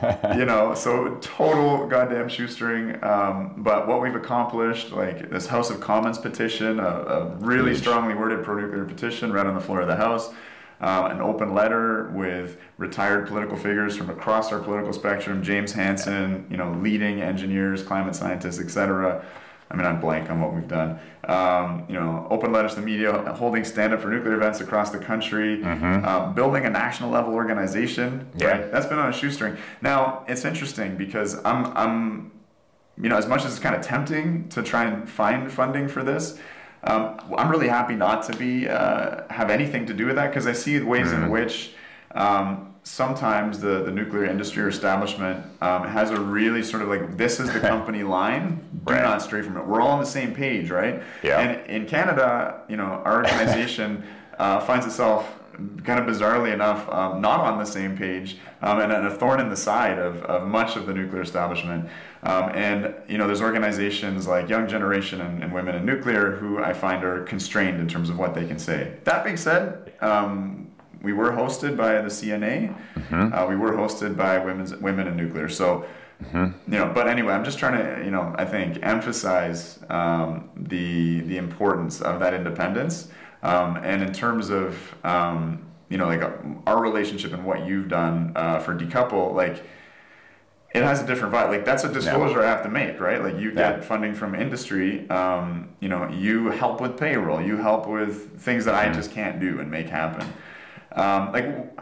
You know, so total goddamn shoestring. Um, but what we've accomplished, like this House of Commons petition, a, a really strongly worded pro-nuclear petition right on the floor of the House, uh, an open letter with retired political figures from across our political spectrum, James Hansen, you know, leading engineers, climate scientists, etc. I mean, I'm blank on what we've done. Um, you know, open letters to the media, holding stand up for nuclear events across the country, mm-hmm. uh, building a national level organization. Yeah. Right? That's been on a shoestring. Now, it's interesting because I'm, I'm, you know, as much as it's kind of tempting to try and find funding for this, um, I'm really happy not to be uh, have anything to do with that because I see ways mm-hmm. in which um, sometimes the, the nuclear industry or establishment um, has a really sort of like this is the company line. Do right. not stray from it. We're all on the same page right? Yeah. And in canada you know our organization uh, finds itself kind of bizarrely enough um, not on the same page um, and, and, a thorn in the side of, of much of the nuclear establishment. Um, and you know there's organizations like young generation and, and, women in nuclear who i find are constrained in terms of what they can say. That being said um, we were hosted by the CNA. Mm-hmm. Uh, we were hosted by women's women in nuclear. So, mm-hmm. you know, but anyway, I'm just trying to, you know, I think emphasize um, the the importance of that independence. Um, and in terms of, um, you know, like our relationship and what you've done uh, for decouple, like it has a different vibe. Like that's a disclosure yeah. I have to make, right? Like you get yeah. funding from industry. Um, you know, you help with payroll. You help with things that mm-hmm. I just can't do and make happen. Um, like,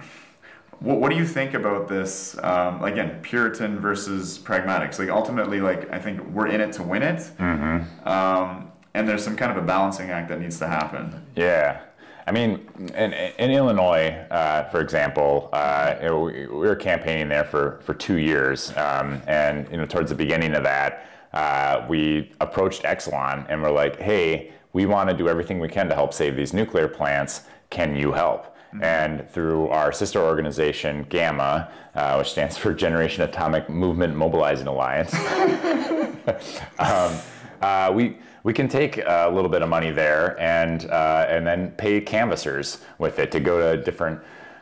what, what do you think about this? Um, again, Puritan versus pragmatics. Like ultimately, like I think we're in it to win it, mm-hmm. um, and there's some kind of a balancing act that needs to happen. Yeah. I mean, in, in Illinois, uh, for example, uh, you know, we, we, were campaigning there for, for two years, um, and you know, towards the beginning of that, uh, we approached Exelon and we're like, "Hey, we want to do everything we can to help save these nuclear plants. Can you help?" Mm-hmm. And through our sister organization, GAMMA, uh, which stands for Generation Atomic Movement Mobilizing Alliance, um, uh, we, we can take a little bit of money there and, uh, and then pay canvassers with it to go to different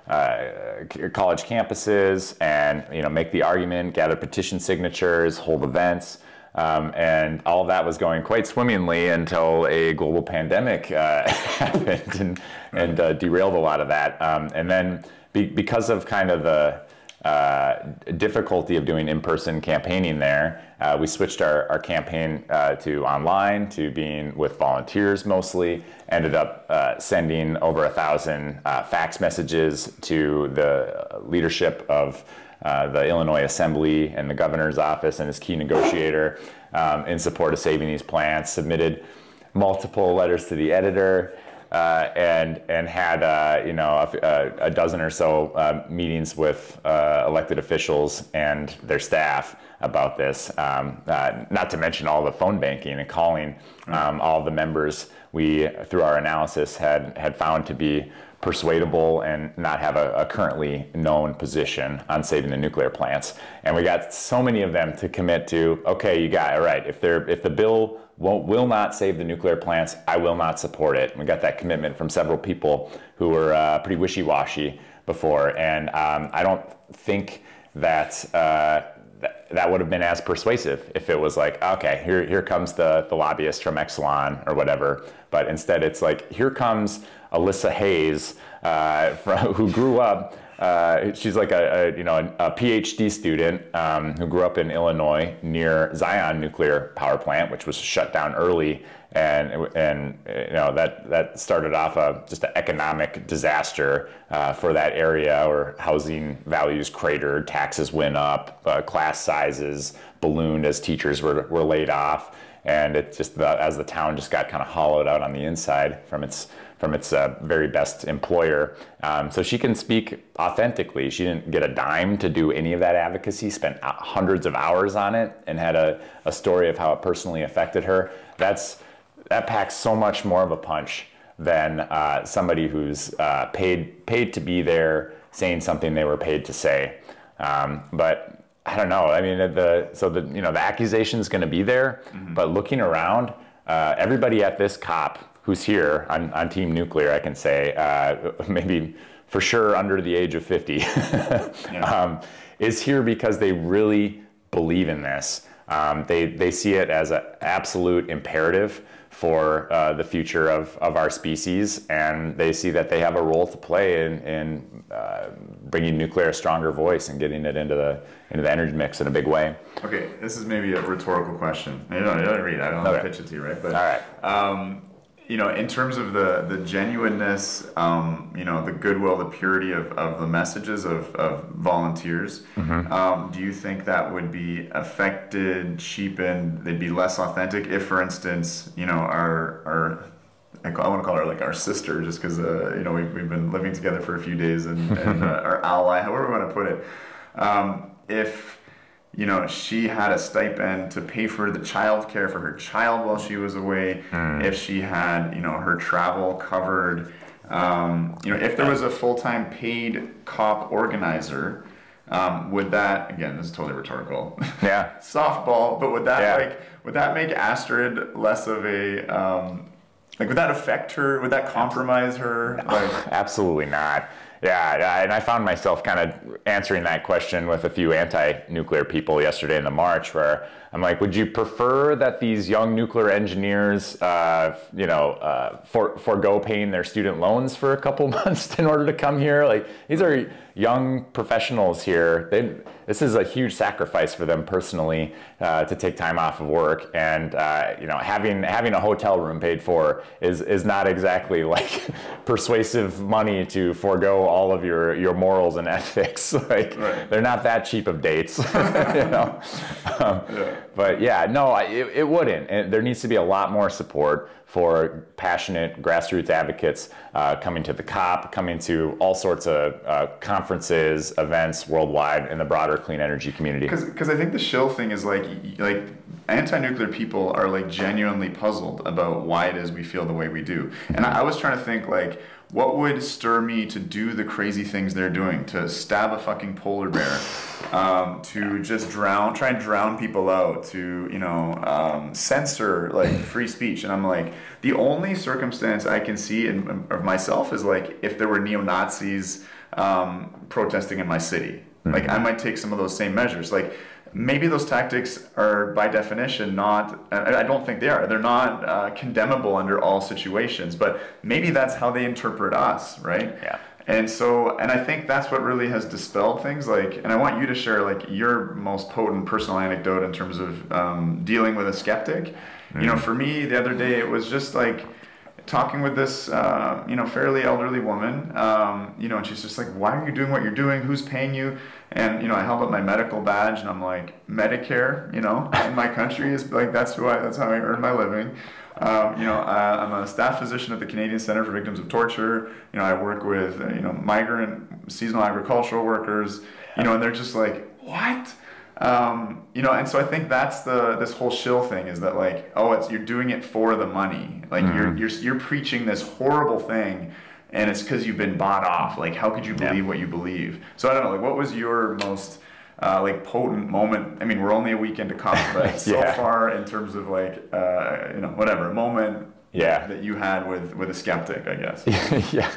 uh, college campuses and you know make the argument, gather petition signatures, hold events. Um, and all that was going quite swimmingly until a global pandemic uh, happened and, and uh, derailed a lot of that. Um, and then be, because of kind of the uh, difficulty of doing in-person campaigning there, uh, we switched our, our campaign uh, to online, to being with volunteers mostly. Ended up uh, sending over a thousand fax messages to the leadership of uh, the Illinois Assembly and the governor's office and his key negotiator um, in support of saving these plants, submitted multiple letters to the editor. Uh, and and had uh, you know a, a, dozen or so uh, meetings with uh, elected officials and their staff about this. Um, uh, not to mention all the phone banking and calling um, all the members we through our analysis had had found to be persuadable and not have a, a, currently known position on saving the nuclear plants. And we got so many of them to commit to, okay, you got it right. If they're if the bill won't will not save the nuclear plants, I will not support it. And we got that commitment from several people who were uh, pretty wishy-washy before, and um, I don't think that. Uh, that would have been as persuasive if it was like, okay, here, here comes the, the lobbyist from Exelon or whatever. But instead, it's like, here comes Alyssa Hayes, uh, from, who grew up. Uh, she's like a, a, you know a, PhD student um, who grew up in Illinois near Zion nuclear power plant, which was shut down early, and and you know that that started off a just an economic disaster uh, for that area, where housing values cratered, taxes went up, uh, class sizes ballooned as teachers were were laid off, and it just the, as the town just got kind of hollowed out on the inside from its from its uh, very best employer. Um, so she can speak authentically. She didn't get a dime to do any of that advocacy, spent hundreds of hours on it, and had a, a story of how it personally affected her. That's, that packs so much more of a punch than uh, somebody who's uh, paid, paid to be there saying something they were paid to say. Um, but I don't know. I mean, the so the you know the accusation is going to be there, mm-hmm. but looking around, uh, everybody at this COP who's here on, on Team Nuclear, I can say uh, maybe for sure under the age of 50, yeah. um, is here because they really believe in this. Um, they they see it as an absolute imperative for uh, the future of, of our species, and they see that they have a role to play in, in uh, bringing nuclear a stronger voice and getting it into the into the energy mix in a big way. Okay, this is maybe a rhetorical question. I don't, I don't read. I don't know okay. to pitch it to you, right? But all right. Um, you know, in terms of the the genuineness, um, you know, the goodwill, the purity of, of the messages of, of volunteers, mm-hmm. um, do you think that would be affected, cheapened, they'd be less authentic if, for instance, you know, our our I, call, I want to call her like our sister, just because uh, you know we've, we've been living together for a few days, and, and uh, our ally, however we want to put it, um, if you know, she had a stipend to pay for the child care for her child while she was away. Mm. If she had, you know, her travel covered. Um, you know, if there was a full-time paid cop organizer, um, would that again? This is totally rhetorical. Yeah. softball, but would that yeah. like would that make Astrid less of a um, like would that affect her? Would that compromise her? Like, Absolutely not. Yeah, and I found myself kind of answering that question with a few anti-nuclear people yesterday in the march, where I'm like, would you prefer that these young nuclear engineers, uh, you know, uh, for, forego paying their student loans for a couple months in order to come here? Like, these are young professionals here. They, this is a huge sacrifice for them personally uh, to take time off of work, and uh, you know, having having a hotel room paid for is is not exactly like persuasive money to forego all of your your morals and ethics. like, right. they're not that cheap of dates, you know. Um, yeah. But yeah, no, it, it wouldn't. And there needs to be a lot more support for passionate grassroots advocates uh, coming to the COP, coming to all sorts of uh, conferences, events worldwide in the broader clean energy community. Because I think the shill thing is like like anti-nuclear people are like genuinely puzzled about why it is we feel the way we do. And I, I was trying to think like what would stir me to do the crazy things they're doing? To stab a fucking polar bear um, to just drown try and drown people out to you know um, censor like free speech. And i'm like the only circumstance i can see in, of myself is like if there were neo-nazis um, protesting in my city. Like i mm-hmm. might take some of those same measures. Like maybe those tactics are by definition not i don't think they are they're not uh, condemnable under all situations but maybe that's how they interpret us right yeah and so and i think that's what really has dispelled things like and i want you to share like your most potent personal anecdote in terms of um, dealing with a skeptic mm-hmm. you know mm. for me the other day it was just like talking with this, uh, you know, fairly elderly woman, um, you know, and she's just like, why are you doing what you're doing? Who's paying you? And, you know, I held up my medical badge and I'm like, Medicare, you know, in my country is like, that's who I, that's how I earn my living. Um, you know, I'm a staff physician at the Canadian Center for Victims of Torture. You know, I work with, uh, you know, migrant, seasonal agricultural workers, you know, and they're just like, what? Um, you know, and so I think that's the this whole shill thing is that like, oh, it's you're doing it for the money. Like mm-hmm. you're you're you're preaching this horrible thing, and it's because you've been bought off. Like, how could you believe yeah. what you believe? So I don't know. Like, what was your most uh, like potent moment? I mean, we're only a week into comp, but so far in terms of like uh, you know whatever moment yeah. that you had with with a skeptic, I guess. yeah,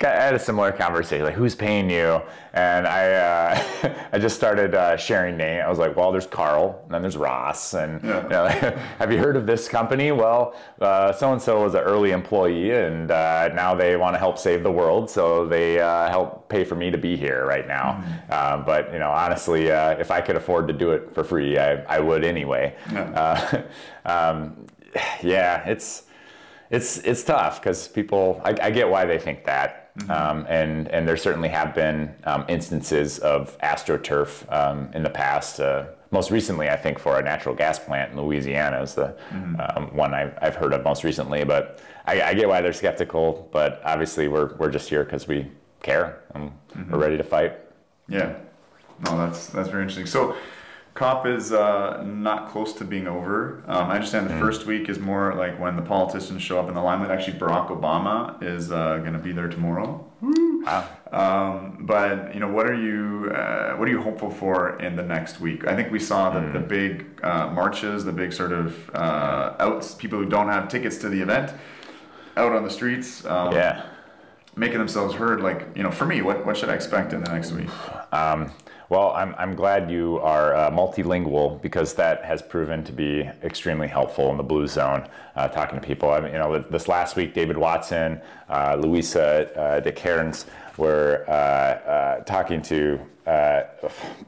I had a similar conversation. Like, who's paying you? And I uh, I just started uh, sharing name. I was like, well, there's Carl, and then there's Ross, and yeah. you know, have you heard of this company? Well, so and so was an early employee, and uh, now they want to help save the world, so they uh, help pay for me to be here right now. Mm-hmm. but you know, honestly, uh, if I could afford to do it for free, I I would anyway. Yeah, um, yeah it's it's it's tough because people I, I, get why they think that. Mm-hmm. um, and and there certainly have been um, instances of astroturf um, in the past. Uh, most recently I think for a natural gas plant in Louisiana is the mm-hmm. Um, one I've, I've heard of most recently. But I, I, get why they're skeptical. But obviously we're, we're just here because we care and mm-hmm. we're ready to fight. Yeah. No that's that's very interesting. So COP is uh, not close to being over. Um, I understand the mm. first week is more like when the politicians show up in the limelight. Actually, Barack Obama is uh, going to be there tomorrow. Wow. Um, but you know, what are you uh, what are you hopeful for in the next week? I think we saw the, mm. the big uh, marches, the big sort of uh, outs, people who don't have tickets to the event, out on the streets. Um, yeah. Making themselves heard, like you know, for me, what, what should I expect in the next week? Well, I'm, I'm glad you are uh, multilingual because that has proven to be extremely helpful in the blue zone, uh, talking to people. I mean, you know, this last week, David Watson, uh, Louisa uh, de Cairns were uh, uh, talking to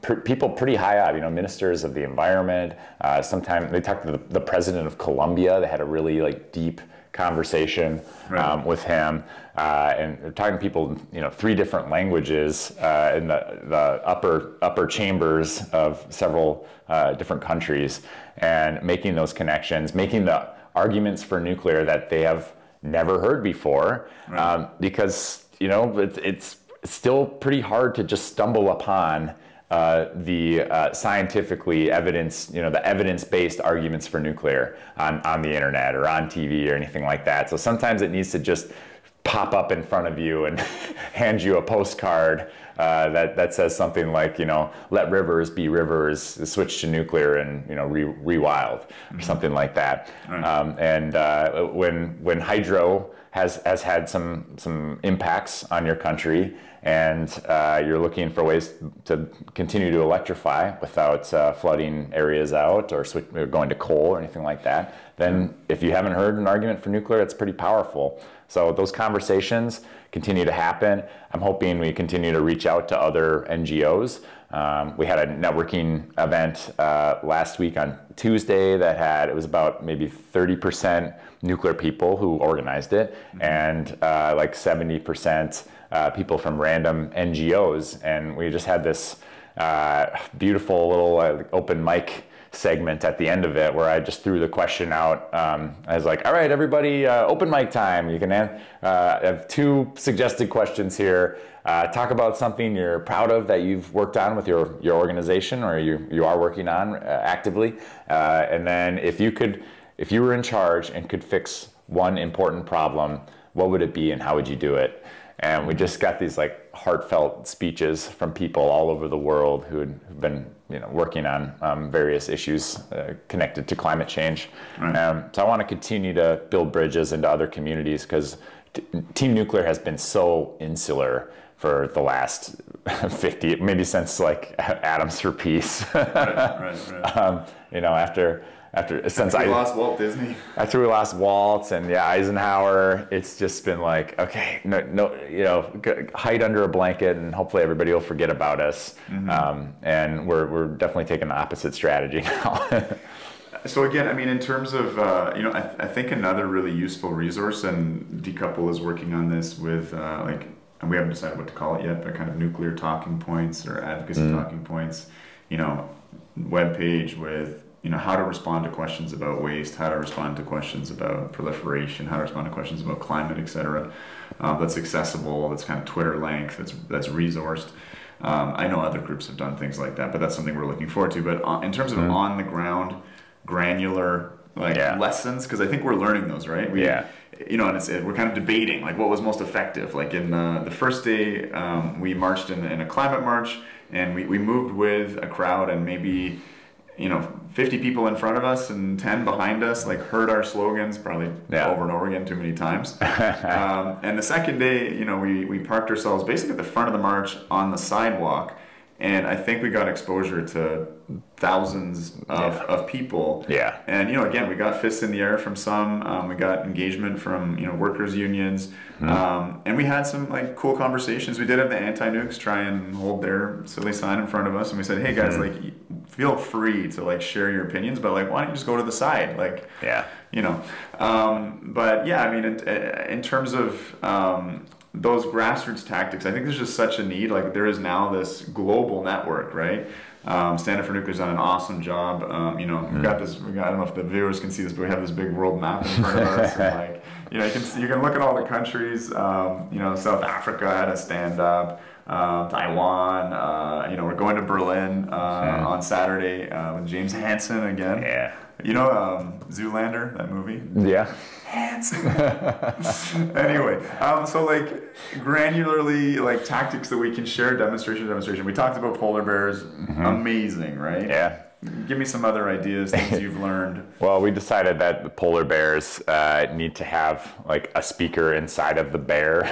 pr people pretty high up, you know, ministers of the environment. sometimes they talked to the, the president of Colombia. They had a really like deep conversation right. um, with him, uh, and talking to people, you know, three different languages uh, in the, the upper upper chambers of several uh, different countries, and making those connections, making the arguments for nuclear that they have never heard before, right. um, because you know it's, it's still pretty hard to just stumble upon uh, the uh, scientifically evidence, you know, the evidence-based arguments for nuclear on, on the internet or on TV or anything like that. So sometimes it needs to just pop up in front of you and hand you a postcard uh, that, that says something like, you know, let rivers be rivers, switch to nuclear and, you know, re- rewild or something like that. Right. Um, and uh, when, when hydro has, has had some, some impacts on your country, and uh, you're looking for ways to continue to electrify without uh, flooding areas out or, switch, or, going to coal or anything like that, then if you haven't heard an argument for nuclear, it's pretty powerful. So those conversations continue to happen. I'm hoping we continue to reach out to other NGOs. Um, we had a networking event uh, last week on Tuesday that had, it was about maybe 30% nuclear people who organized it mm-hmm. and uh, like 70% uh, people from random NGOs, and we just had this uh, beautiful little uh, open mic segment at the end of it where I just threw the question out. Um, I was like, all right, everybody, uh, open mic time. You can uh, have two suggested questions here. Uh, talk about something you're proud of that you've worked on with your, your organization or you, you are working on uh, actively. Uh, and then if you could, if you were in charge and could fix one important problem, what would it be and how would you do it? And we just got these like heartfelt speeches from people all over the world who had been you know, working on um, various issues uh, connected to climate change. Right. Um, so I want to continue to build bridges into other communities because Team Nuclear has been so insular for the last 50, maybe since like Atoms for Peace. right, right, right. Um, you know, after after since after I lost Walt Disney. After we lost Walt and yeah Eisenhower, it's just been like okay, no, no, you know, hide under a blanket and hopefully everybody will forget about us. Mm-hmm. Um, and we're we're definitely taking the opposite strategy now. so again, I mean, in terms of uh, you know, I, th- I, think another really useful resource, and Decouple is working on this with uh, like, and we haven't decided what to call it yet, but kind of nuclear talking points or advocacy mm. talking points. You know, web page with you know, how to respond to questions about waste, how to respond to questions about proliferation, how to respond to questions about climate, etc. Uh, that's accessible. That's kind of Twitter length. That's that's resourced. Um, I know other groups have done things like that, but that's something we're looking forward to. But on, in terms of mm-hmm. on the ground, granular like yeah. lessons, because I think we're learning those, right? We, yeah. You know, and it's, we're kind of debating like what was most effective. Like in the, the first day, um, we marched in, in a climate march, and we, we moved with a crowd, and maybe you know 50 people in front of us and 10 behind us like heard our slogans probably yeah. over and over again too many times um, and the second day you know we, we parked ourselves basically at the front of the march on the sidewalk and I think we got exposure to thousands of, yeah. of people. Yeah. And you know, again, we got fists in the air from some. Um, we got engagement from you know workers unions, mm-hmm. um, and we had some like cool conversations. We did have the anti-nukes try and hold their silly sign in front of us, and we said, "Hey guys, mm-hmm. like, feel free to like share your opinions, but like, why don't you just go to the side, like, yeah, you know." Um, but yeah, I mean, in, in terms of um, those grassroots tactics, I think there's just such a need. Like there is now this global network, right? Um, Stand Up for Nuclear's done an awesome job. Um, you know, we've got this. We got, I don't know if the viewers can see this, but we have this big world map in front of us. and like, you know, you can you can look at all the countries. Um, you know, South Africa had a stand up. um, Taiwan. Uh, you know, we're going to Berlin uh, on Saturday uh, with James Hansen again. Yeah. You know um, Zoolander, that movie? Yeah. Anyway, um, so like granularly, like tactics that we can share, demonstration, demonstration. We talked about polar bears, amazing, right? Yeah. Give me some other ideas, things you've learned. Well, we decided that the polar bears uh, need to have like a speaker inside of the bear,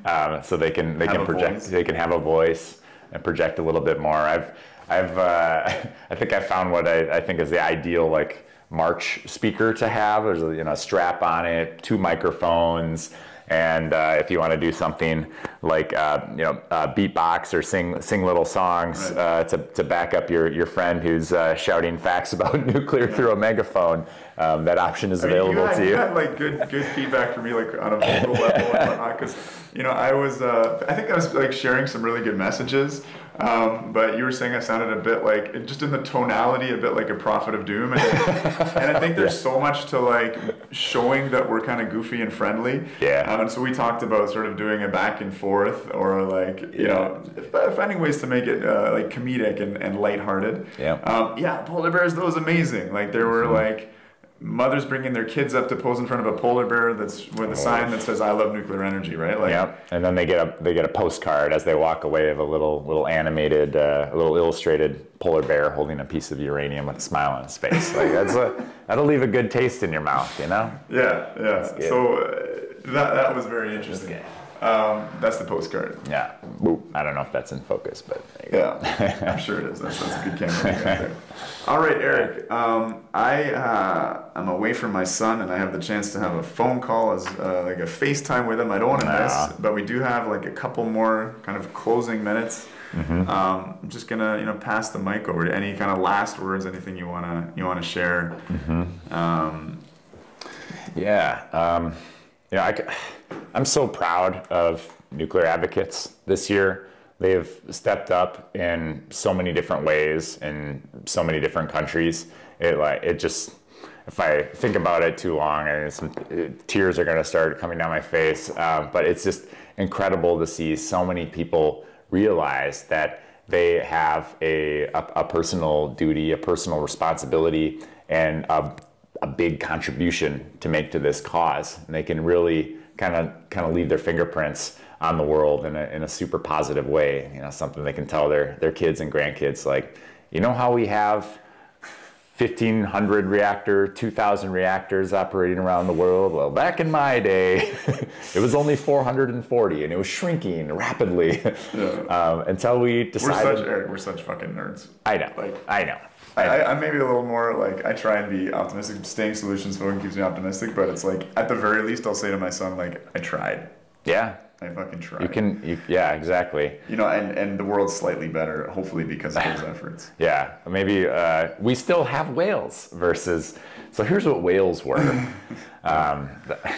um, so they can they Have can project voice. they can have a voice and project a little bit more. I've I've uh, I think I found what I, I think is the ideal like march speaker to have. There's a you know a strap on it, two microphones. And uh, if you want to do something like uh, you know uh, beatbox or sing sing little songs Right. uh, to, to back up your, your friend who's uh, shouting facts about nuclear through a megaphone, um, that option is I mean, available had, to you. had like good good feedback from me like on a vocal level and whatnot because you know I was uh, I think I was like sharing some really good messages, um, but you were saying I sounded a bit like just in the tonality a bit like a prophet of doom, and, and I think there's so much to like showing that we're kind of goofy and friendly. Yeah. Um, and so we talked about sort of doing a back and forth or like you know finding ways to make it uh, like comedic and, and lighthearted. Yeah. Um, yeah, polar bears, that was amazing. Like there were like mothers bringing their kids up to pose in front of a polar bear that's with a sign that says "I love nuclear energy," right? Like, Yep. And then they get a they get a postcard as they walk away of a little little animated, uh, a little illustrated polar bear holding a piece of uranium with a smile on his face. Like that's a that'll leave a good taste in your mouth, you know. yeah, yeah. So uh, that that was very interesting. Um, that's the postcard. Yeah. I don't know if that's in focus, but there you go. Yeah, I'm sure it is. That's, that's a good camera. there. All right, Eric. Um, I uh, I'm away from my son, and I have the chance to have a phone call as uh, like a FaceTime with him. I don't want to Nah. miss, but we do have like a couple more kind of closing minutes. Mm-hmm. Um, I'm just gonna you know pass the mic over to any kind of last words, anything you wanna you wanna share. Mm-hmm. Um, Yeah. You know, I, am so proud of nuclear advocates this year. They've stepped up in so many different ways in so many different countries. It like it just, if I think about it too long, and some uh, tears are going to start coming down my face. Um, but it's just incredible to see so many people realize that they have a, a, a personal duty, a personal responsibility, and a, a big contribution to make to this cause. And they can really kind of kind of leave their fingerprints on the world in a, in a super positive way. You know, something they can tell their, their kids and grandkids, like, you know how we have 1,500 reactor, 2,000 reactors operating around the world. Well, back in my day, it was only 440, and it was shrinking rapidly um, until we decided we're such Eric. We're such fucking nerds. I know, like- I know. I, I, I'm maybe a little more like I try and be optimistic. Staying solutions focused keeps me optimistic, but it's like at the very least I'll say to my son like I tried. Yeah, I fucking tried. you can. You, yeah, exactly. You know, and, and the world's slightly better, hopefully because of those efforts. Yeah, maybe uh, we still have whales versus. So here's what whales were. um,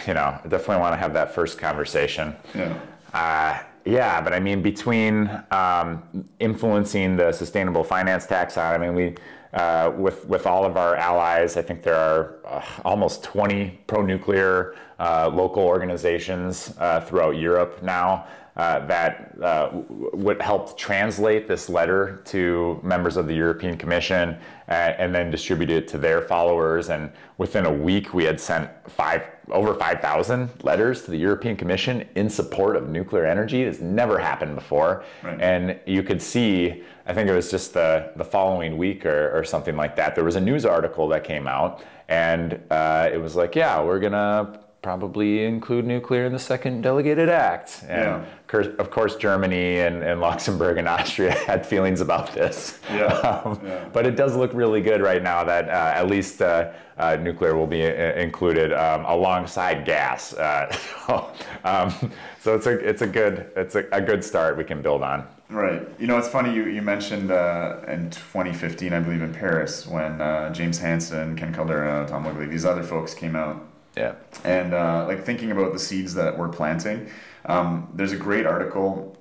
you know, I definitely want to have that first conversation. Yeah. Uh, yeah, but I mean, between um, influencing the sustainable finance tax on, I mean, we uh, with with all of our allies, I think there are uh, almost 20 pro-nuclear uh, local organizations uh, throughout Europe now uh, that uh, would help translate this letter to members of the European Commission uh, and then distribute it to their followers. And within a week, we had sent five over 5,000 letters to the European Commission in support of nuclear energy. It's never happened before. Right. And you could see, I think it was just the, the following week or, or something like that, there was a news article that came out, and uh, it was like, yeah, we're going to probably include nuclear in the second delegated act. And Yeah. of course, of course, Germany and, and Luxembourg and Austria had feelings about this. Yeah, Um, yeah. But it does look really good right now that uh, at least uh, uh, nuclear will be uh, included um, alongside gas. Uh, so, um, so it's a it's a good it's a, a good start we can build on. Right. You know, it's funny you, you mentioned uh, in 2015, I believe in Paris, when uh, James Hansen, Ken Caldeira, Tom Wigley, these other folks came out Yeah. and uh, like thinking about the seeds that we're planting. Um, there's a great article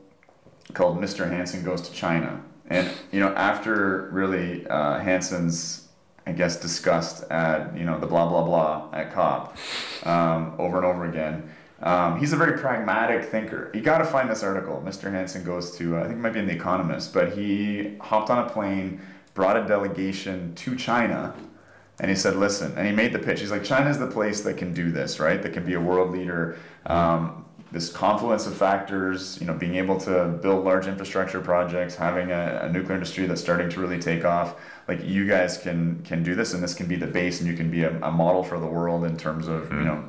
called "Mr. Hansen Goes to China," and you know after really uh, Hansen's, I guess, discussed at you know the blah blah blah at COP um, over and over again. Um, he's a very pragmatic thinker. You got to find this article. Mr. Hansen goes to, uh, I think it might be in The Economist, but he hopped on a plane, brought a delegation to China, and he said, listen, and he made the pitch. He's like, China's the place that can do this, right? That can be a world leader. Um, this confluence of factors, you know, being able to build large infrastructure projects, having a, a, nuclear industry that's starting to really take off, like you guys can can do this, and this can be the base, and you can be a, a model for the world in terms of mm. you know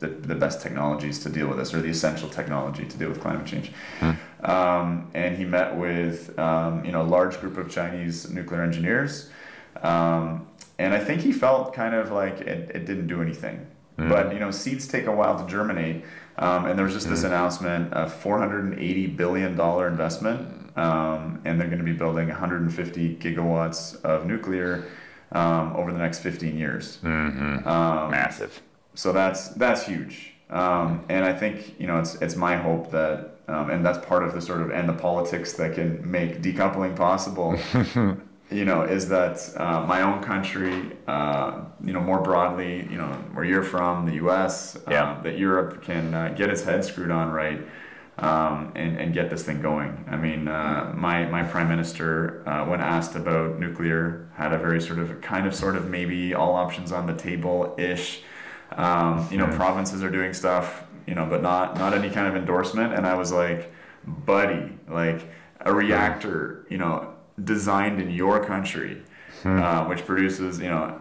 the, the best technologies to deal with this, or the essential technology to deal with climate change. Mm. Um, and he met with um, you know a large group of Chinese nuclear engineers, um, and I think he felt kind of like it, it didn't do anything. Mm. But you know, seeds take a while to germinate, um, and there was just this mm. announcement: a 480 billion dollar investment, um, and they're going to be building 150 gigawatts of nuclear um, over the next 15 years. Mm-hmm. Um, Massive. So that's that's huge, um, and I think you know it's it's my hope that. Um, and that's part of the sort of and the politics that can make decoupling possible you know, is that uh, my own country, uh, you know, more broadly, you know, where you're from, the U.S., uh, yeah. that Europe can uh, get its head screwed on right um, and, and get this thing going. I mean, uh, my, my prime minister, uh, when asked about nuclear, had a very sort of kind of sort of maybe all options on the table ish. Um, you know, hmm. provinces are doing stuff, you know, but not not any kind of endorsement. And I was like, buddy, like a reactor, you know, designed in your country, hmm. uh, which produces you know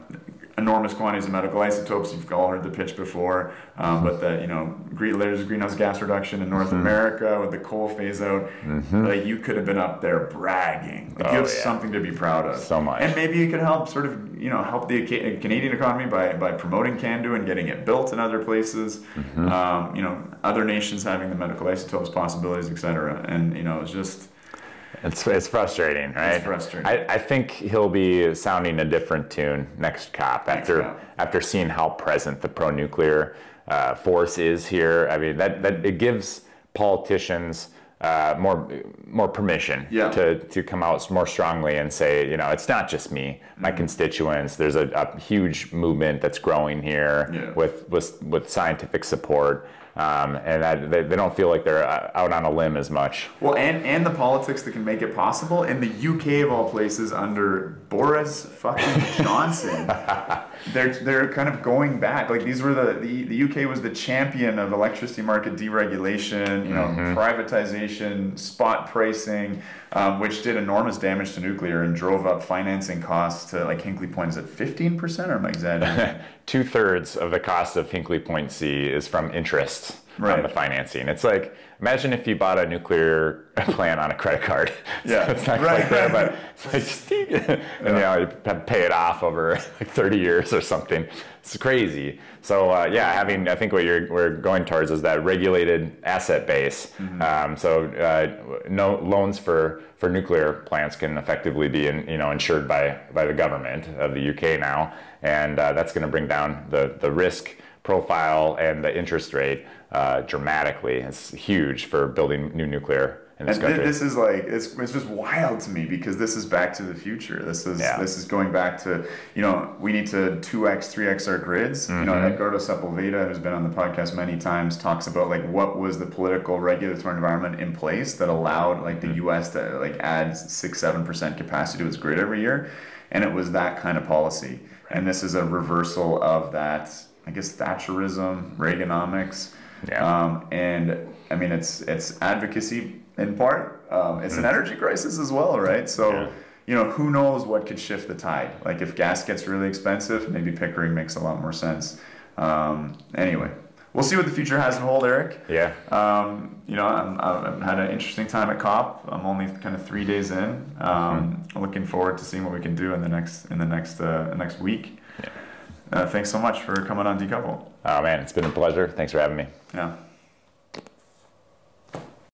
enormous quantities of medical isotopes. You've all heard the pitch before, um, but that you know great there's greenhouse gas reduction in North mm-hmm. America with the coal phase out. Mm-hmm. Like you could have been up there bragging. Like, oh, you have yeah. something to be proud of. So much. And maybe you could help sort of you know help the Canadian economy by by promoting CANDU and getting it built in other places. Mm-hmm. Um, you know, other nations having the medical isotopes possibilities, etc. And you know, it's just it's, it's frustrating, right? It's frustrating. I, I think he'll be sounding a different tune next COP after next after seeing how present the pro-nuclear uh, force is here. I mean, that, that it gives politicians uh, more more permission yeah. to, to come out more strongly and say, you know, it's not just me, my mm-hmm. constituents. There's a, a, huge movement that's growing here yeah. with, with with scientific support um, and they, they, don't feel like they're uh, out on a limb as much. Well, and and the politics that can make it possible in the UK of all places under Boris fucking Johnson, they're they're kind of going back. Like these were the, the the UK was the champion of electricity market deregulation, you know, mm-hmm. privatization, spot pricing, um, which did enormous damage to nuclear and drove up financing costs to like Hinkley Point is at fifteen percent or am I exaggerating? Two thirds of the cost of Hinkley Point C is from interest right. on the financing. It's like imagine if you bought a nuclear plant on a credit card. Yeah, so it's not right. like that, but it's like, and yeah. you know, you have to pay it off over like 30 years or something. It's crazy. So uh, yeah, having I think what you're we're going towards is that regulated asset base. Mm-hmm. Um, so uh, no loans for for nuclear plants can effectively be in, you know insured by by the government of the UK now, and uh, that's going to bring down the the risk profile and the interest rate uh, dramatically. It's huge for building new nuclear in this and country. This is like it's, it's just wild to me because this is back to the future. This is yeah. this is going back to you know we need to two x three x our grids. Mm-hmm. You know mm-hmm. Edgardo Sepulveda, who's been on the podcast many times, talks about like what was the political regulatory environment in place that allowed like the mm-hmm. U.S. to like add six seven percent capacity to its grid every year, and it was that kind of policy. And this is a reversal of that. I guess Thatcherism, Reaganomics yeah. Um, and I mean, it's it's advocacy in part. Um, it's mm. an energy crisis as well, right? So. Yeah. You know, who knows what could shift the tide? Like, if gas gets really expensive, maybe Pickering makes a lot more sense. Um, anyway, we'll see what the future has in hold, Eric. Yeah. Um, you know, I'm, I've had an interesting time at COP. I'm only kind of three days in. Um, mm-hmm. Looking forward to seeing what we can do in the next in the next uh, next week. Uh, thanks so much for coming on Decouple. Oh man, it's been a pleasure. Thanks for having me. Yeah.